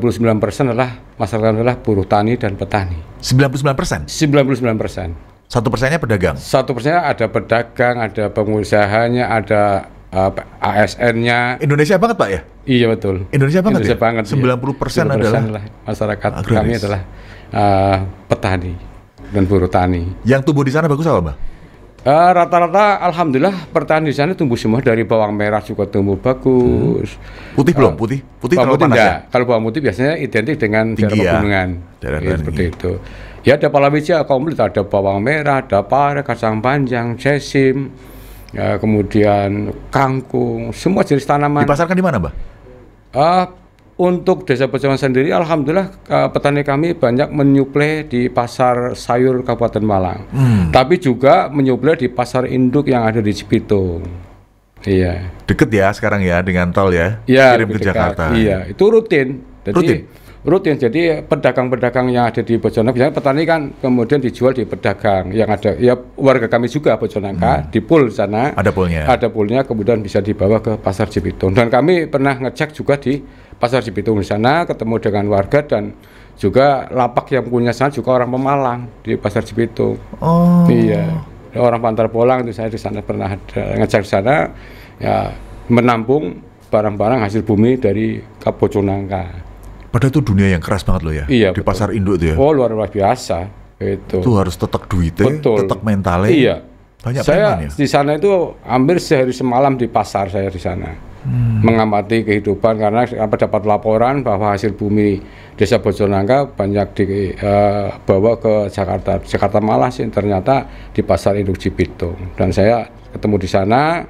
adalah masyarakat adalah buruh tani dan petani. 99%? 99%. persen. Satu persennya pedagang? Satu persennya ada pedagang, ada pengusahanya, ada uh, ASN-nya. Indonesia banget Pak ya? Iya betul. Indonesia banget Indonesia ya? banget. 90% ya. adalah, adalah masyarakat agraris. kami adalah uh, petani dan buruh tani. Yang tumbuh di sana bagus apa Mbak? Eh, rata-rata uh, alhamdulillah pertanian di sana tumbuh semua dari bawang merah juga tumbuh bagus. Hmm. Putih belum? Uh, putih? Putih bawang putih enggak. Ya? Kalau bawang putih biasanya identik dengan daerah ya. pegunungan. Daerah ya, seperti itu. Ya ada palawija komplit, ada bawang merah, ada pare, kacang panjang, sesim, ya, kemudian kangkung, semua jenis tanaman. Dipasarkan di mana, Mbak? Uh, untuk desa Pejawan sendiri, alhamdulillah uh, petani kami banyak menyuplai di pasar sayur Kabupaten Malang. Hmm. Tapi juga menyuplai di pasar induk yang ada di Cibitung. Iya. Deket ya sekarang ya dengan tol ya? Iya. Kirim ke dekat. Jakarta. Iya, itu rutin. Jadi, rutin. Rutin. Jadi pedagang-pedagang yang ada di Bojonegoro, biasanya petani kan kemudian dijual di pedagang yang ada. Ya warga kami juga Bojonegoro hmm. di pool sana. Ada poolnya. Ada poolnya, kemudian bisa dibawa ke pasar Cibitung. Dan kami pernah ngecek juga di pasar Cibitung di sana ketemu dengan warga dan juga lapak yang punya sana juga orang Pemalang di pasar Cibitung. Oh. Iya. Orang Pantar Polang itu saya di sana pernah ada ngecek di sana ya menampung barang-barang hasil bumi dari Kapoconangka. Padahal itu dunia yang keras banget loh ya. Iya. Di betul. pasar induk itu ya. Oh luar biasa. Itu. Itu harus tetap duitnya, tetap mentalnya. Iya. Banyak saya ya? di sana itu hampir sehari semalam di pasar saya di sana hmm. mengamati kehidupan karena apa dapat laporan bahwa hasil bumi desa Bojonangka banyak dibawa eh, uh, ke Jakarta. Jakarta Malah sih ternyata di pasar induk Cibitung. Dan saya ketemu di sana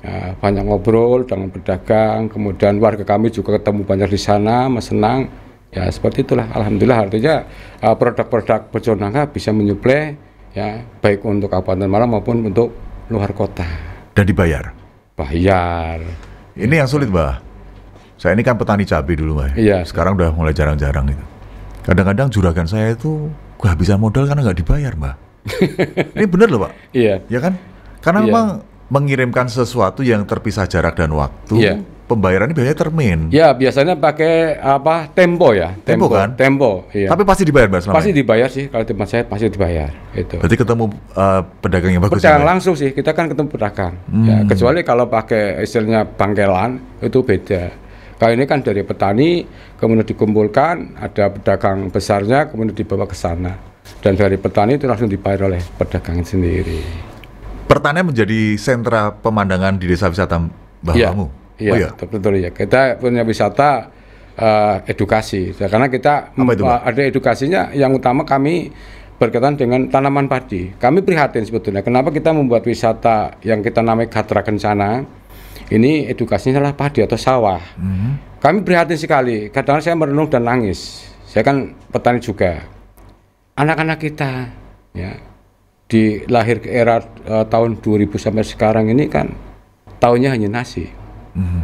uh, banyak ngobrol dengan pedagang. Kemudian warga kami juga ketemu banyak di sana mesenang ya seperti itulah. Alhamdulillah artinya uh, produk-produk Bojonangka bisa menyuplai ya baik untuk Kabupaten Malang maupun untuk luar kota. Dan dibayar? Bayar ini yang sulit, Mbak. Saya ini kan petani cabai dulu, Mbak. Iya. Sekarang udah mulai jarang-jarang itu. Kadang-kadang juragan saya itu kehabisan modal karena nggak dibayar, Mbak. ini bener loh, Pak. Iya. Ya kan? Karena iya. memang mengirimkan sesuatu yang terpisah jarak dan waktu. Iya pembayaran ini biasanya termin. Ya, biasanya pakai apa? Tempo ya. Tempo, tempo kan? Tempo, iya. Tapi pasti dibayar, Mas. Pasti dibayar sih kalau tempat saya pasti dibayar itu. Berarti ketemu uh, pedagang yang bagus. Pedagang ya, langsung sih, kita kan ketemu pedagang. Hmm. Ya, kecuali kalau pakai istilahnya bangkelan itu beda. Kalau ini kan dari petani, kemudian dikumpulkan, ada pedagang besarnya, kemudian dibawa ke sana. Dan dari petani itu langsung dibayar oleh pedagang sendiri. Pertanian menjadi sentra pemandangan di desa wisata Mbah ya, Iya, oh, iya. betul, betul ya. Kita punya wisata uh, edukasi. Karena kita itu, uh, ada edukasinya yang utama kami berkaitan dengan tanaman padi. Kami prihatin sebetulnya. Kenapa kita membuat wisata yang kita namai Gatra Kencana? Ini edukasinya adalah padi atau sawah. Mm -hmm. Kami prihatin sekali. Kadang saya merenung dan nangis. Saya kan petani juga. Anak-anak kita, ya, di lahir ke era uh, tahun 2000 sampai sekarang ini kan tahunnya hanya nasi, mm-hmm.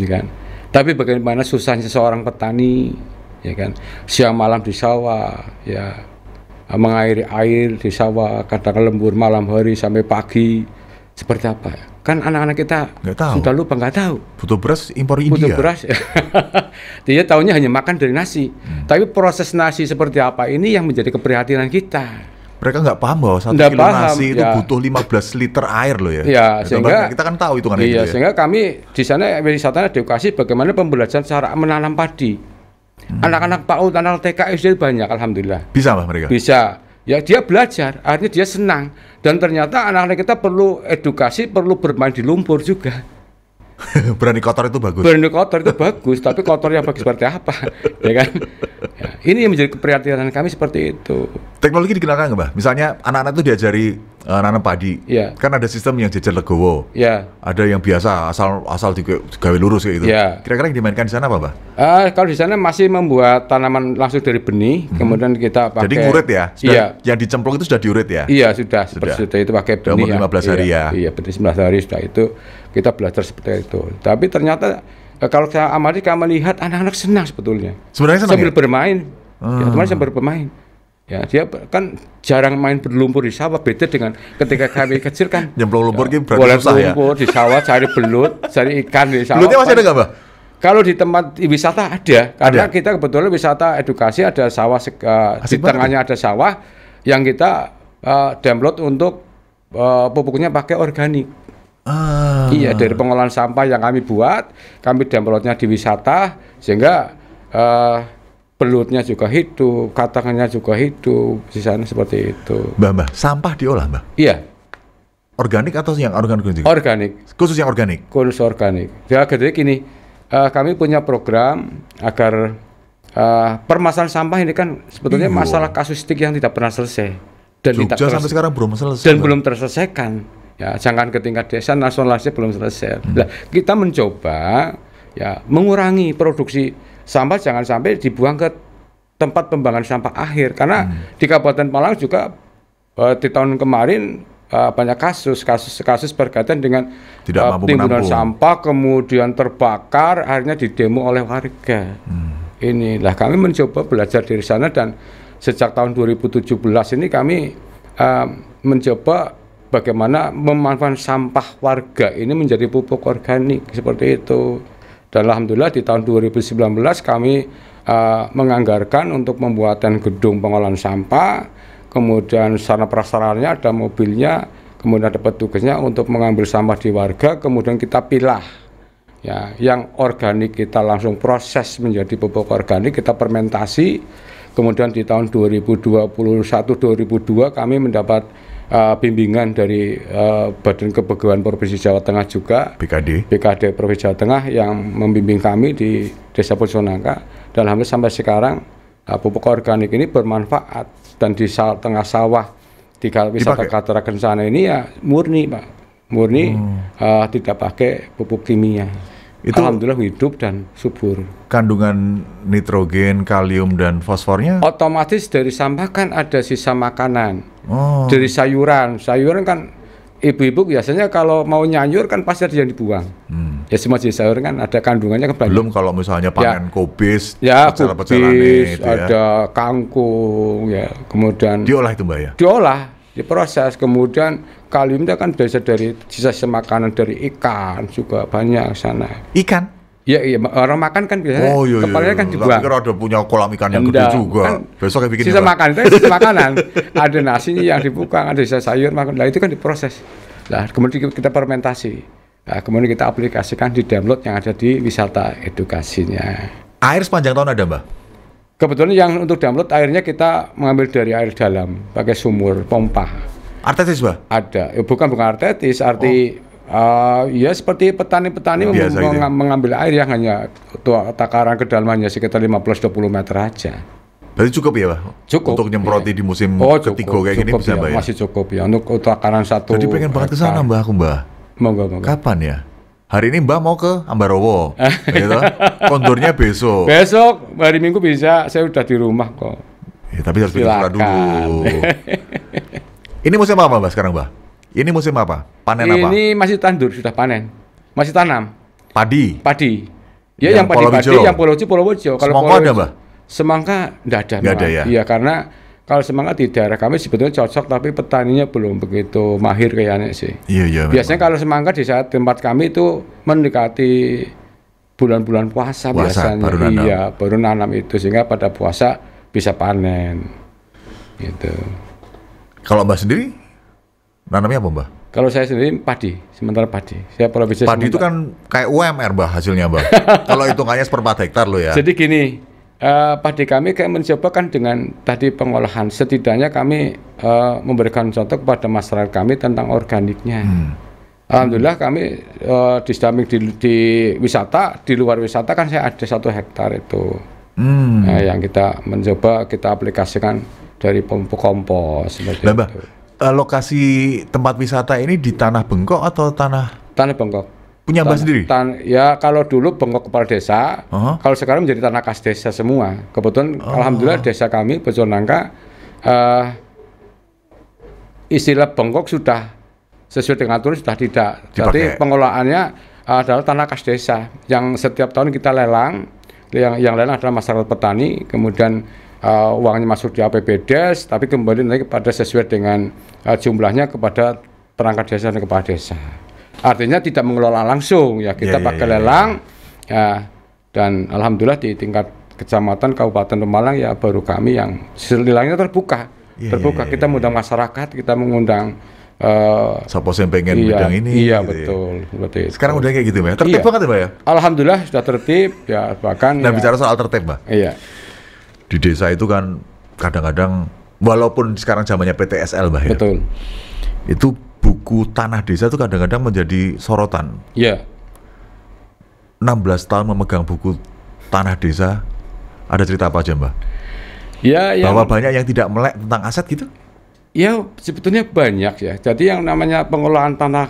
ya kan. Tapi bagaimana susahnya seorang petani, ya kan, siang malam di sawah, ya mengairi air di sawah, kadang lembur malam hari sampai pagi, seperti apa? Kan anak-anak kita nggak tahu. sudah lupa nggak tahu. Butuh beras impor India. Butuh beras. Dia tahunya hanya makan dari nasi. Hmm. Tapi proses nasi seperti apa ini yang menjadi keprihatinan kita mereka nggak paham bahwa satu nggak kilo paham, nasi itu ya. butuh 15 liter air loh ya. Ya, sehingga kita kan tahu itu kan iya, gitu ya. sehingga kami di sana wisata edukasi bagaimana pembelajaran cara menanam padi. Hmm. Anak-anak PAUD, anak TK SD banyak alhamdulillah. Bisa Mbak mereka? Bisa. Ya dia belajar, akhirnya dia senang dan ternyata anak-anak kita perlu edukasi, perlu bermain di lumpur juga. berani kotor itu bagus. Berani kotor itu bagus, tapi kotor yang bagus seperti apa, ya kan? Ya, ini yang menjadi keprihatinan kami seperti itu. Teknologi digunakan nggak, Mbak? Misalnya anak-anak itu diajari uh, nanam padi, ya. kan ada sistem yang jajar legowo, ya. ada yang biasa asal asal digawe lurus kayak gitu. Ya. Kira-kira yang dimainkan di sana apa, Mbak? Uh, kalau di sana masih membuat tanaman langsung dari benih, hmm. kemudian kita pakai. Jadi ngurit ya? Sudah, iya. Yang dicemplung itu sudah diurit ya? Iya sudah, sudah. Seperti itu pakai benih. Umur 15 ya. hari iya, ya? Iya, benih 15 hari sudah itu kita belajar seperti itu. Tapi ternyata eh, kalau saya amati kami melihat anak-anak senang sebetulnya. Sebenarnya senang sambil ya? bermain. Hmm. Ya, teman sambil bermain. Ya, dia kan jarang main berlumpur di sawah beda dengan ketika kami kecil kan. Nyemplung lumpur ya, berarti boleh susah ya. lumpur di sawah cari belut, cari ikan di sawah. Belutnya masih ada nggak, Mbak? Kalau di tempat wisata ada, karena ada. kita kebetulan wisata edukasi ada sawah uh, di tengahnya ada sawah yang kita uh, download untuk uh, pupuknya pakai organik. Ah. Iya dari pengolahan sampah yang kami buat, kami downloadnya di wisata sehingga uh, belutnya juga hidup, katakannya juga hidup di sana seperti itu. Mbak, mbak, sampah diolah, mbak? Iya. Organik atau yang organik juga? Organik. Khusus yang organik? Khusus organik. Ya, jadi gini, uh, kami punya program agar uh, permasalahan sampah ini kan sebetulnya Iyo. masalah kasustik yang tidak pernah selesai dan Jogja tidak sampai sekarang belum selesai dan belum terselesaikan ya jangan ke tingkat desa nasionalisnya belum selesai. Hmm. Nah, kita mencoba ya mengurangi produksi sampah jangan sampai dibuang ke tempat pembuangan sampah akhir karena hmm. di Kabupaten Malang juga uh, di tahun kemarin uh, banyak kasus kasus kasus berkaitan dengan tidak uh, timbunan sampah kemudian terbakar akhirnya didemo oleh warga. Hmm. Inilah kami mencoba belajar dari sana dan sejak tahun 2017 ini kami uh, mencoba bagaimana memanfaatkan sampah warga ini menjadi pupuk organik seperti itu. Dan alhamdulillah di tahun 2019 kami uh, menganggarkan untuk pembuatan gedung pengolahan sampah, kemudian sarana prasarannya ada mobilnya, kemudian ada petugasnya untuk mengambil sampah di warga, kemudian kita pilah. Ya, yang organik kita langsung proses menjadi pupuk organik, kita fermentasi. Kemudian di tahun 2021 2002 kami mendapat uh, bimbingan dari uh, Badan Kepegawaian Provinsi Jawa Tengah juga BKD BKD Provinsi Jawa Tengah yang membimbing kami di Desa Pojonangka. Dan hampir sampai sekarang uh, pupuk organik ini bermanfaat. Dan di sa tengah sawah di wisata Katara Kencana ini ya murni Pak. Murni hmm. uh, tidak pakai pupuk kimia. Itu alhamdulillah hidup dan subur. Kandungan nitrogen, kalium dan fosfornya? Otomatis dari sampah kan ada sisa makanan. Oh. Dari sayuran, sayuran kan ibu-ibu biasanya kalau mau nyanyur kan pasti ada yang dibuang. Hmm. Ya semua jenis sayur kan ada kandungannya kan Belum kalau misalnya ya. panen ya. kubis, ya kubis, itu ya. ada kangkung, ya kemudian diolah itu mbak ya? Diolah, diproses, kemudian kalium itu kan biasa dari sisa makanan dari ikan juga banyak sana. Ikan? Iya, iya, orang makan kan biasanya oh, iya, iya. kepalanya kan dibuang. Tapi ada punya kolam ikan yang gede juga. Kan, Besok kayak bikin sisa makanan itu sisa makanan. ada nasi yang dibuka, ada sisa sayur makan. Nah, itu kan diproses. Nah, kemudian kita fermentasi. Nah, kemudian kita aplikasikan di download yang ada di wisata edukasinya. Air sepanjang tahun ada, Mbak? Kebetulan yang untuk download airnya kita mengambil dari air dalam, pakai sumur pompa Artetis, Mbah? Ada. Ya, bukan bukan artetis, arti oh. Uh, ya seperti petani-petani meng gitu ya? mengambil air yang hanya takaran kedalamannya sekitar 15-20 meter aja. Berarti cukup ya, Pak? Cukup. Untuk nyemproti ya. di musim oh, ketiga kayak gini bisa, ya, Mbak ya? Masih cukup ya. Untuk takaran satu. Jadi pengen banget ke sana, Mbak, aku, Mbak. Monggo, monggo. Kapan ya? Hari ini Mbak mau ke Ambarowo, gitu. Kondornya besok. Besok, hari Minggu bisa. Saya udah di rumah kok. Ya, tapi harus bikin dulu. ini musim apa Mbak sekarang Mbak? Ini musim apa? Panen ini apa? Ini masih tandur, sudah panen. Masih tanam. Padi? Padi. Ya yang, yang padi-padi, yang Polojo, Polojo. Kalau Semangka ada Mbak? Semangka enggak ada. Enggak ada ya? Iya, karena kalau semangka di daerah kami sebetulnya cocok, tapi petaninya belum begitu mahir kayaknya sih. Iya, iya. Biasanya memang. kalau semangka di saat tempat kami itu mendekati bulan-bulan puasa, puasa biasanya. Baru nanam. Iya, baru nanam itu sehingga pada puasa bisa panen. Gitu. Kalau Mbak sendiri nanamnya apa Mbak? Kalau saya sendiri padi, sementara padi. Saya kalau bisa Padi itu kan kayak UMR Mbak hasilnya Mbak. Kalau hitungannya seperempat hektar loh ya. Jadi gini, uh, padi kami kayak mencoba kan dengan tadi pengolahan. Setidaknya kami uh, memberikan contoh kepada masyarakat kami tentang organiknya. Hmm. Alhamdulillah kami uh, di samping di, di wisata, di luar wisata kan saya ada satu hektar itu hmm. nah, yang kita mencoba kita aplikasikan dari pupuk kompos seperti itu. Uh, lokasi tempat wisata ini di tanah bengkok atau tanah? Tanah bengkok. Punya mbak sendiri? tan ya kalau dulu bengkok kepala desa uh -huh. kalau sekarang menjadi tanah kas desa semua. Kebetulan uh alhamdulillah desa kami Bojonangka uh, istilah bengkok sudah sesuai dengan aturan sudah tidak. Jadi pengelolaannya adalah tanah kas desa yang setiap tahun kita lelang. Yang yang lain adalah masyarakat petani kemudian uh, uangnya masuk di APBDes tapi kembali nanti kepada sesuai dengan uh, jumlahnya kepada perangkat desa dan kepala desa artinya tidak mengelola langsung ya kita yeah, pakai yeah, yeah, lelang ya dan alhamdulillah di tingkat kecamatan kabupaten Pemalang ya baru kami yang lelangnya terbuka yeah, terbuka yeah, yeah, kita mengundang masyarakat kita mengundang Uh, Siapa yang pengen iya, bidang ini? Iya gitu betul, ya. betul. Sekarang udah kayak gitu ya? Tertib iya. banget ya, ya? Alhamdulillah sudah tertib ya bahkan. Nah ya, bicara soal tertib, Mbak. Iya. Di desa itu kan kadang-kadang walaupun sekarang zamannya PTSL, Mbak ya. Betul. Itu buku tanah desa itu kadang-kadang menjadi sorotan. Iya. 16 tahun memegang buku tanah desa, ada cerita apa aja, Mbak? Ya, yang... Bahwa banyak yang tidak melek tentang aset gitu? Ya sebetulnya banyak ya. Jadi yang namanya pengelolaan tanah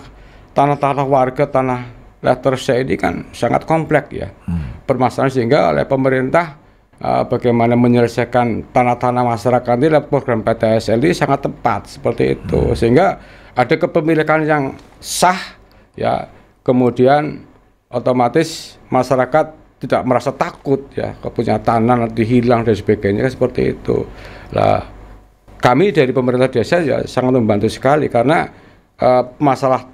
tanah-tanah warga tanah letter C ini kan sangat kompleks ya hmm. permasalahan sehingga oleh pemerintah uh, bagaimana menyelesaikan tanah-tanah masyarakat ini program PTSL ini sangat tepat seperti itu. Hmm. sehingga ada kepemilikan yang sah ya. Kemudian otomatis masyarakat tidak merasa takut ya. Kepunya tanah nanti hilang dan sebagainya kan seperti itu. Lah kami dari pemerintah desa ya sangat membantu sekali karena uh, masalah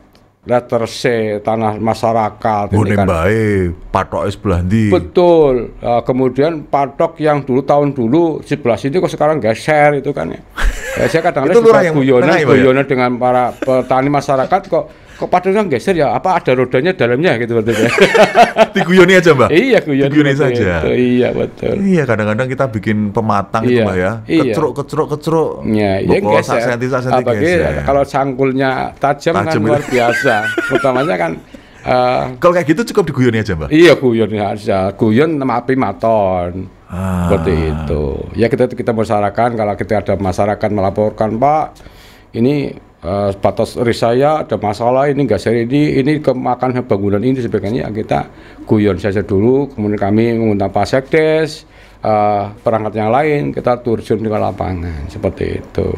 letter C tanah masyarakat ini kan. baik. Patok sebelah di betul. Uh, kemudian patok yang dulu tahun dulu sebelah sini kok sekarang geser itu kan ya, ya saya kadang-kadang guyonan ya? guyonan dengan para petani masyarakat kok kok padahal geser ya apa ada rodanya dalamnya gitu berarti ya. diguyoni aja mbak iya guyoni diguyoni saja itu. iya betul iya kadang-kadang kita bikin pematang iya, itu mbak ya iya. kecruk kecruk kecruk iya iya geser senti, senti, apalagi geser. kalau cangkulnya tajam, tajam kan luar biasa utamanya kan Uh, kalau kayak gitu cukup diguyoni aja mbak? Iya guyon aja, guyon api maton. Ah. Seperti itu. Ya kita kita masyarakat kalau kita ada masyarakat melaporkan Pak, ini uh, batas risaya ada masalah ini nggak seri ini ini kemakan bangunan ini sebagainya kita guyon saja dulu kemudian kami mengundang Pak Sekdes uh, perangkat yang lain kita turun ke lapangan seperti itu.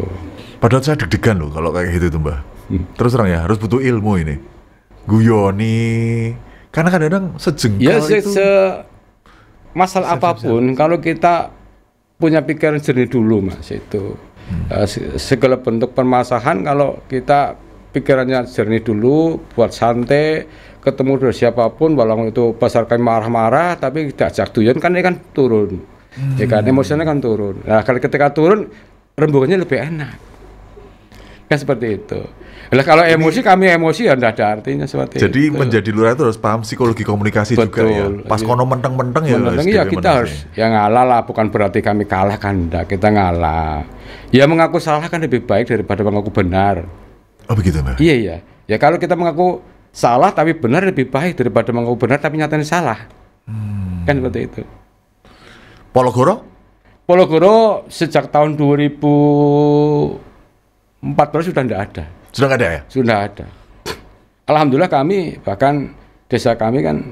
Padahal saya deg-degan loh kalau kayak gitu tuh mbak. Hmm. terus terang ya harus butuh ilmu ini. Guyoni karena kadang-kadang sejengkal ya, se itu se masalah apa pun kalau kita punya pikiran jernih dulu mas itu uh, segala bentuk permasalahan kalau kita pikirannya jernih dulu buat santai ketemu dengan siapa pun walaupun itu pasar kami marah-marah tapi tidak jatuh kan ini kan turun hmm. ya kan hmm. emosinya kan turun nah kalau ketika turun rembukannya lebih enak kan seperti itu Lah kalau emosi kami emosi ya tidak ada artinya seperti Jadi itu. menjadi lurah itu harus paham psikologi komunikasi Betul. juga ya. Pas kono menteng-menteng ya. Menteng ya kita harus ya ngalah lah bukan berarti kami kalah kan enggak, kita ngalah. Ya mengaku salah kan lebih baik daripada mengaku benar. Oh begitu Mbak? Iya iya. Ya kalau kita mengaku salah tapi benar lebih baik daripada mengaku benar tapi nyatanya salah. Hmm. Kan seperti itu. Pologoro? Pologoro sejak tahun 2014 sudah tidak ada. Sudah ada ya? Sudah ada. Alhamdulillah kami bahkan desa kami kan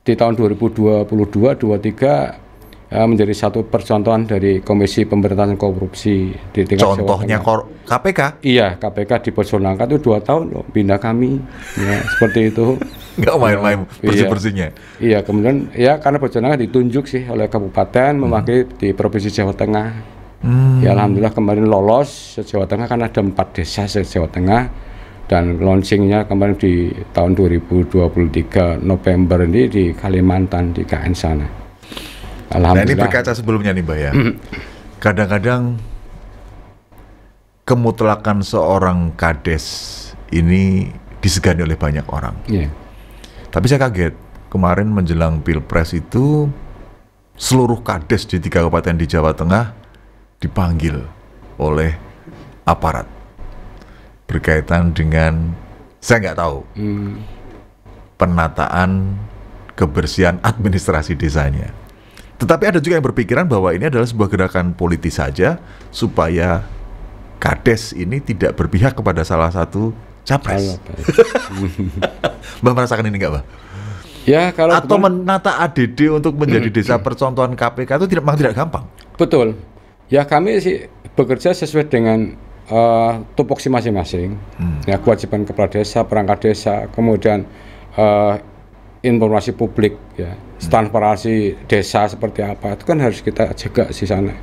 di tahun 2022 23 uh, menjadi satu percontohan dari Komisi Pemberantasan Korupsi di tingkat Contohnya kor KPK? Iya, KPK di Nangka itu dua tahun loh, bina kami, ya seperti itu. Nggak main-main ya, bersih-bersihnya? Iya, iya, kemudian ya karena Nangka ditunjuk sih oleh kabupaten hmm. mewakili di Provinsi Jawa Tengah. Hmm. Ya Alhamdulillah kemarin lolos Jawa Tengah kan ada empat desa se Jawa Tengah dan launchingnya kemarin di tahun 2023 November ini di Kalimantan di KN sana. Alhamdulillah. Nah ini berkaca sebelumnya nih Mbak ya. Kadang-kadang kemutlakan seorang kades ini disegani oleh banyak orang. Yeah. Tapi saya kaget kemarin menjelang pilpres itu seluruh kades di tiga kabupaten di Jawa Tengah dipanggil oleh aparat berkaitan dengan saya nggak tahu hmm. penataan kebersihan administrasi desanya. Tetapi ada juga yang berpikiran bahwa ini adalah sebuah gerakan politis saja supaya Kades ini tidak berpihak kepada salah satu capres. Mbak merasakan ini enggak, Mbak? Ya, kalau atau betul, menata ADD untuk menjadi desa percontohan KPK itu tidak memang tidak gampang. Betul. Ya kami sih bekerja sesuai dengan uh, tupoksi masing-masing. Hmm. Ya kewajiban kepala desa, perangkat desa, kemudian uh, informasi publik ya transparansi desa seperti apa itu kan harus kita jaga di sana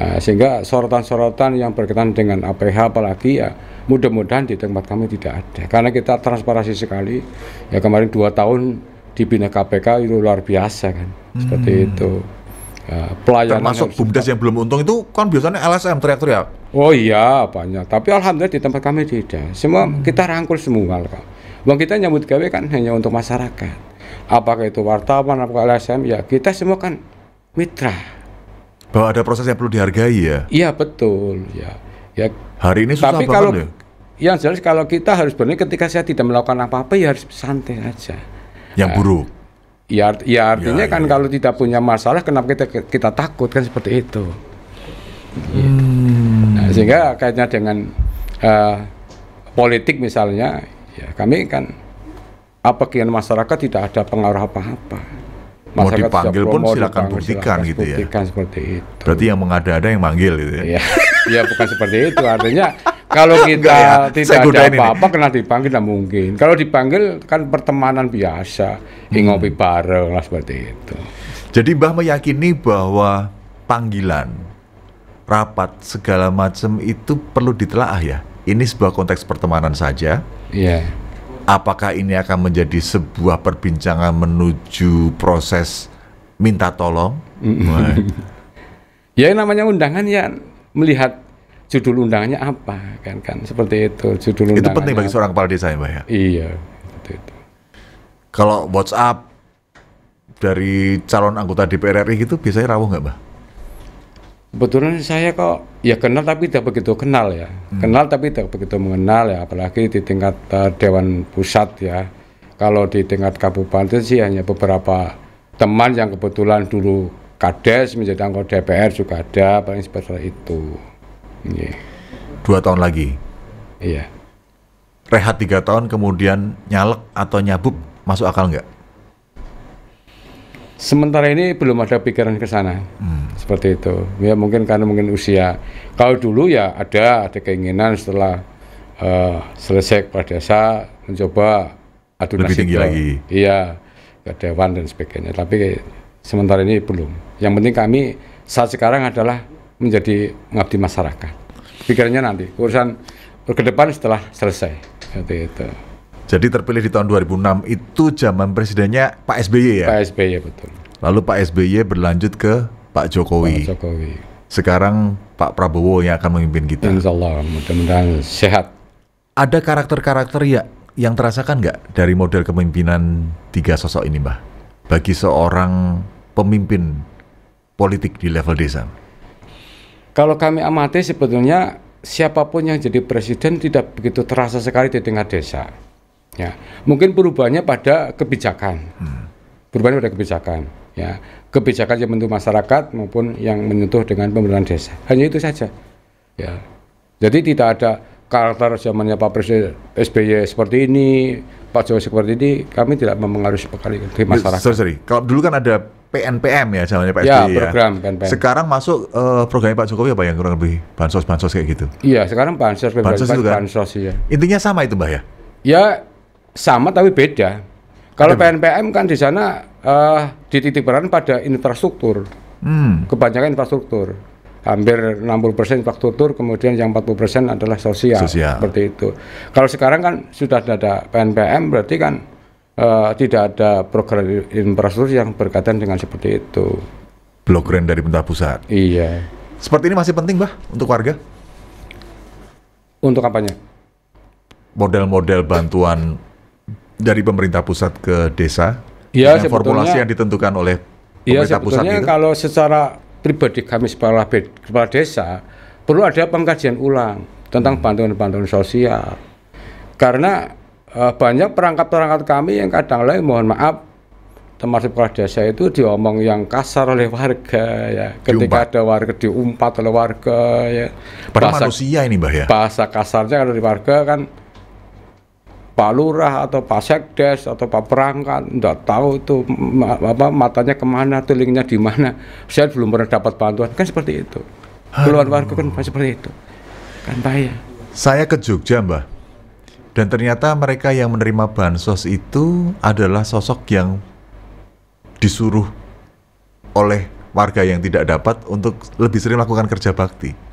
nah, sehingga sorotan-sorotan yang berkaitan dengan APH apalagi ya mudah-mudahan di tempat kami tidak ada karena kita transparansi sekali ya kemarin dua tahun dibina KPK itu luar biasa kan hmm. seperti itu ya, pelayanan termasuk bumdes yang belum untung itu kan biasanya LSM teriak-teriak oh iya banyak tapi alhamdulillah di tempat kami tidak semua hmm. kita rangkul semua kok Bang kita nyambut gawe kan hanya untuk masyarakat apakah itu wartawan, apakah LSM, ya kita semua kan mitra. Bahwa ada proses yang perlu dihargai ya? Iya betul, ya. Ya. Hari ini susah Tapi kalau ya? yang jelas kalau kita harus berani ketika saya tidak melakukan apa-apa ya harus santai aja. Yang nah, buruk. Ya, ya artinya ya, kan ya. kalau tidak punya masalah kenapa kita kita takut kan seperti itu. Hmm. Nah, sehingga kaitannya dengan uh, politik misalnya ya kami kan apa kian masyarakat tidak ada pengaruh apa-apa. Mau dipanggil pun silakan buktikan gitu ya. Buktikan seperti itu. Berarti yang mengada-ada yang manggil gitu ya. Ya, bukan seperti itu. Artinya kalau kita ya, tidak ada apa-apa kena dipanggil tidak mungkin. Kalau dipanggil kan pertemanan biasa, hmm. ngopi bareng lah seperti itu. Jadi Mbah meyakini bahwa panggilan, rapat segala macam itu perlu ditelaah ya. Ini sebuah konteks pertemanan saja. Iya apakah ini akan menjadi sebuah perbincangan menuju proses minta tolong? ya namanya undangan ya melihat judul undangannya apa kan kan seperti itu judul undangannya. Itu penting bagi seorang kepala desa ya, Mbak ya. Iya. Itu, itu. Kalau WhatsApp dari calon anggota DPR RI gitu biasanya rawuh nggak, Mbak? Kebetulan saya kok ya kenal tapi tidak begitu kenal ya. Hmm. Kenal tapi tidak begitu mengenal ya, apalagi di tingkat uh, dewan pusat ya. Kalau di tingkat kabupaten sih hanya beberapa teman yang kebetulan dulu kades menjadi anggota DPR juga ada paling seperti itu. Yeah. Dua tahun lagi. Iya. Rehat tiga tahun kemudian nyalek atau nyabuk masuk akal nggak? Sementara ini belum ada pikiran ke sana, hmm. seperti itu. Ya mungkin karena mungkin usia. Kalau dulu ya ada ada keinginan setelah uh, selesai kepala desa mencoba adu Lebih tinggi ke, lagi. Iya ke dewan dan sebagainya. Tapi sementara ini belum. Yang penting kami saat sekarang adalah menjadi mengabdi masyarakat. Pikirannya nanti urusan ke depan setelah selesai, seperti itu. Jadi terpilih di tahun 2006 itu zaman presidennya Pak SBY ya? Pak SBY betul. Lalu Pak SBY berlanjut ke Pak Jokowi. Pak Jokowi. Sekarang Pak Prabowo yang akan memimpin kita. Insya Allah, mudah-mudahan sehat. ada karakter-karakter ya yang terasakan nggak dari model kepemimpinan tiga sosok ini, Mbah? Bagi seorang pemimpin politik di level desa. Kalau kami amati sebetulnya siapa pun yang jadi presiden tidak begitu terasa sekali di tingkat desa. Ya, mungkin perubahannya pada kebijakan. Hmm. Perubahannya pada kebijakan. Ya, kebijakan yang menyentuh masyarakat maupun yang menyentuh dengan pemerintahan desa. Hanya itu saja. Ya, jadi tidak ada karakter zamannya Pak Presiden SBY seperti ini, Pak Jokowi seperti ini, kami tidak mempengaruhi sekali di masyarakat. Sorry, sorry. Kalau dulu kan ada PNPM ya zamannya Pak SBY ya. program ya. PNPM. Sekarang masuk uh, programnya Pak Jokowi apa yang kurang lebih bansos-bansos kayak gitu? Iya, sekarang bansos, bansos, itu kan? bansos ya. Intinya sama itu, Mbak ya? Ya, sama tapi beda. Kalau PNPM kan di sana uh, dititik beran pada infrastruktur. Hmm. Kebanyakan infrastruktur hampir 60% infrastruktur, kemudian yang 40% adalah sosial, sosial. Seperti itu. Kalau sekarang kan sudah ada PNPM, berarti kan uh, tidak ada program infrastruktur yang berkaitan dengan seperti itu. Blok grant dari pemerintah pusat. Iya. Seperti ini masih penting, Bah, untuk warga? Untuk apanya? Model-model bantuan dari pemerintah pusat ke desa ya, dengan formulasi yang ditentukan oleh iya, pemerintah ya, pusat itu? kalau secara pribadi kami kepala, kepala desa perlu ada pengkajian ulang tentang hmm. bantuan-bantuan sosial karena uh, banyak perangkat-perangkat kami yang kadang lain mohon maaf termasuk kepala desa itu diomong yang kasar oleh warga ya. Ketika diumpat. ada warga diumpat oleh warga ya. Bahasa, manusia ini mbak ya. bahasa kasarnya kalau di warga kan Pak Lurah atau Pak Sekdes atau Pak Perangkat tidak tahu itu apa matanya ke mana telingnya di mana. Saya belum pernah dapat bantuan kan seperti itu. Keluhan warga kan seperti itu. Kan bahaya saya ke Jogja mbah dan ternyata mereka yang menerima bansos itu adalah sosok yang disuruh oleh warga yang tidak dapat untuk lebih sering melakukan kerja bakti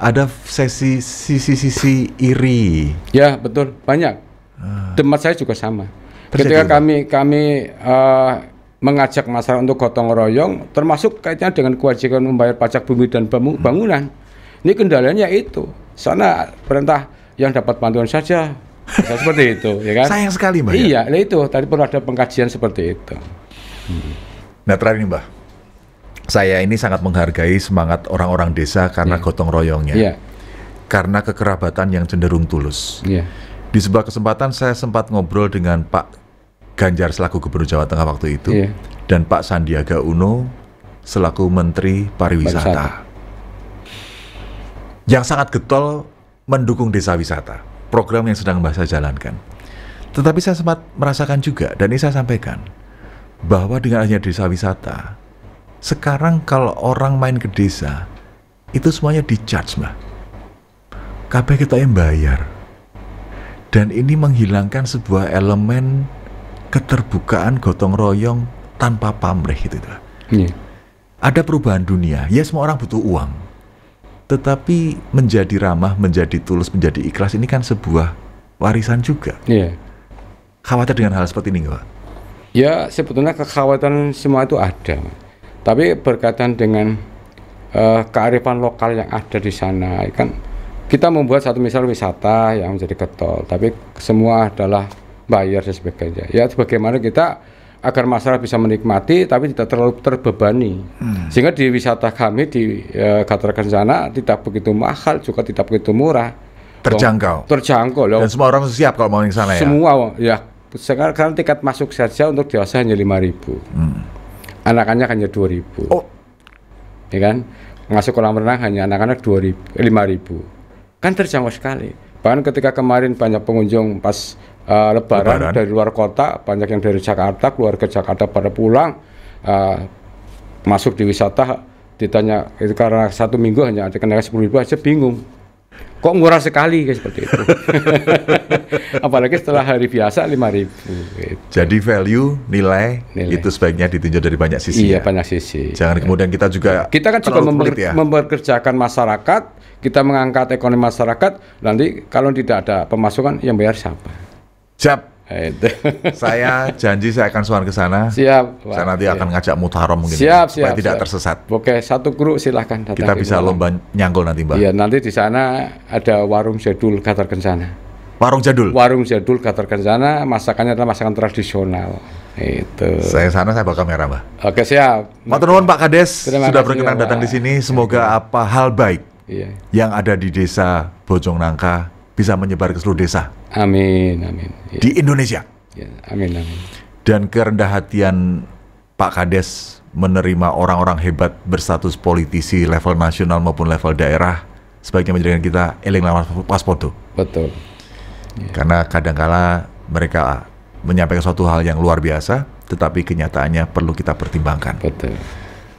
ada sesi sisi-sisi iri. Ya betul banyak. Ah. Tempat saya juga sama. Terjadi Ketika juga. kami kami uh, mengajak masyarakat untuk gotong royong, termasuk kaitannya dengan kewajiban membayar pajak bumi dan hmm. bangunan. Hmm. Ini kendalanya itu. Sana perintah yang dapat bantuan saja seperti itu, ya kan? Sayang sekali, Mbak. Ya? Iya, ya? itu tadi perlu ada pengkajian seperti itu. Hmm. Nah, terakhir nih, Mbak saya ini sangat menghargai semangat orang-orang desa karena yeah. gotong royongnya. Yeah. Karena kekerabatan yang cenderung tulus. Yeah. Di sebuah kesempatan saya sempat ngobrol dengan Pak Ganjar selaku Gubernur Jawa Tengah waktu itu yeah. dan Pak Sandiaga Uno selaku Menteri Pariwisata. Pariwisata. Yang sangat getol mendukung desa wisata, program yang sedang Mbak saya jalankan. Tetapi saya sempat merasakan juga dan ini saya sampaikan bahwa dengan adanya desa wisata, sekarang kalau orang main ke desa, itu semuanya di charge, mbak. KB kita yang bayar. Dan ini menghilangkan sebuah elemen keterbukaan gotong royong tanpa pamrih gitu. Yeah. Ada perubahan dunia, ya semua orang butuh uang. Tetapi menjadi ramah, menjadi tulus, menjadi ikhlas ini kan sebuah warisan juga. Yeah. Khawatir dengan hal seperti ini, Pak? Ya, sebetulnya kekhawatiran semua itu ada. Tapi berkaitan dengan uh, kearifan lokal yang ada di sana, kan kita membuat satu misal wisata yang menjadi getol, tapi semua adalah bayar dan sebagainya. Ya, bagaimana kita agar masyarakat bisa menikmati tapi tidak terlalu terbebani. Hmm. Sehingga di wisata kami di uh, katakan sana tidak begitu mahal juga tidak begitu murah. Terjangkau. terjangkau loh. Dan semua orang siap kalau mau ke sana ya. Semua ya. Sekarang tiket masuk saja untuk dewasa hanya 5000. Hmm anak-anak hanya 2000 oh. ya kan masuk kolam renang hanya anak-anak 2000 eh, 5000 kan terjangkau sekali bahkan ketika kemarin banyak pengunjung pas uh, lebaran, lebaran dari luar kota banyak yang dari Jakarta keluarga Jakarta pada pulang uh, masuk di wisata ditanya itu karena satu minggu hanya ada kenaikan sepuluh ribu aja bingung kok murah sekali kayak seperti itu. Apalagi setelah hari biasa lima ribu. Gitu. Jadi value nilai, nilai itu sebaiknya ditinjau dari banyak sisi. Iya ya? banyak sisi. Jangan ya. kemudian kita juga kita kan juga memper, ya? memperkerjakan masyarakat, kita mengangkat ekonomi masyarakat. Nanti kalau tidak ada pemasukan yang bayar siapa? Siap. Itu. saya janji saya akan suan ke sana. Siap. Saya nanti akan ngajak mutarom mungkin. Siap, supaya siap. tidak siap. tersesat. Oke, satu kru silahkan datang. Kita bisa lomba nyangkul nanti, Mbak. Iya, nanti di sana ada warung jadul Gatar Kencana. Warung jadul. Warung jadul Gatar Kencana, masakannya adalah masakan tradisional. Itu. Saya sana saya bawa kamera, Mbak. Oke, siap. Matur nuwun Pak Kades Terima sudah berkenan ya, datang di sini. Semoga apa hal baik iya. yang ada di desa Bojong Nangka bisa menyebar ke seluruh desa. Amin, amin. Ya. Di Indonesia. Ya, amin, amin. Dan kerendah hatian Pak Kades menerima orang-orang hebat berstatus politisi level nasional maupun level daerah sebaiknya menjadikan kita eling lawan waspodo. Betul. Ya. Karena kadangkala mereka menyampaikan suatu hal yang luar biasa, tetapi kenyataannya perlu kita pertimbangkan. Betul.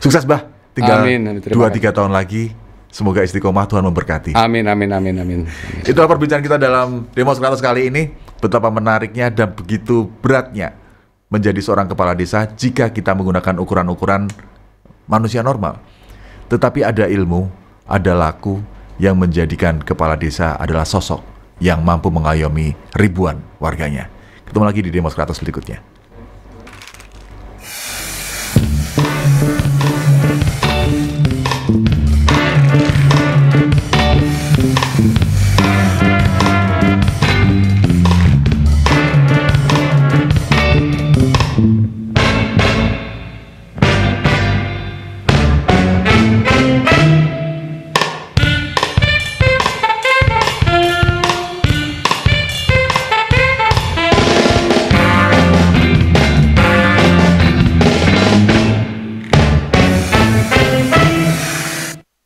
Sukses bah. Tinggal dua tiga tahun lagi. Semoga istiqomah Tuhan memberkati. Amin, amin, amin, amin. Itulah perbincangan kita dalam Demos Kratos kali ini. Betapa menariknya dan begitu beratnya menjadi seorang kepala desa jika kita menggunakan ukuran-ukuran manusia normal. Tetapi ada ilmu, ada laku yang menjadikan kepala desa adalah sosok yang mampu mengayomi ribuan warganya. Ketemu lagi di Demos Kratos berikutnya.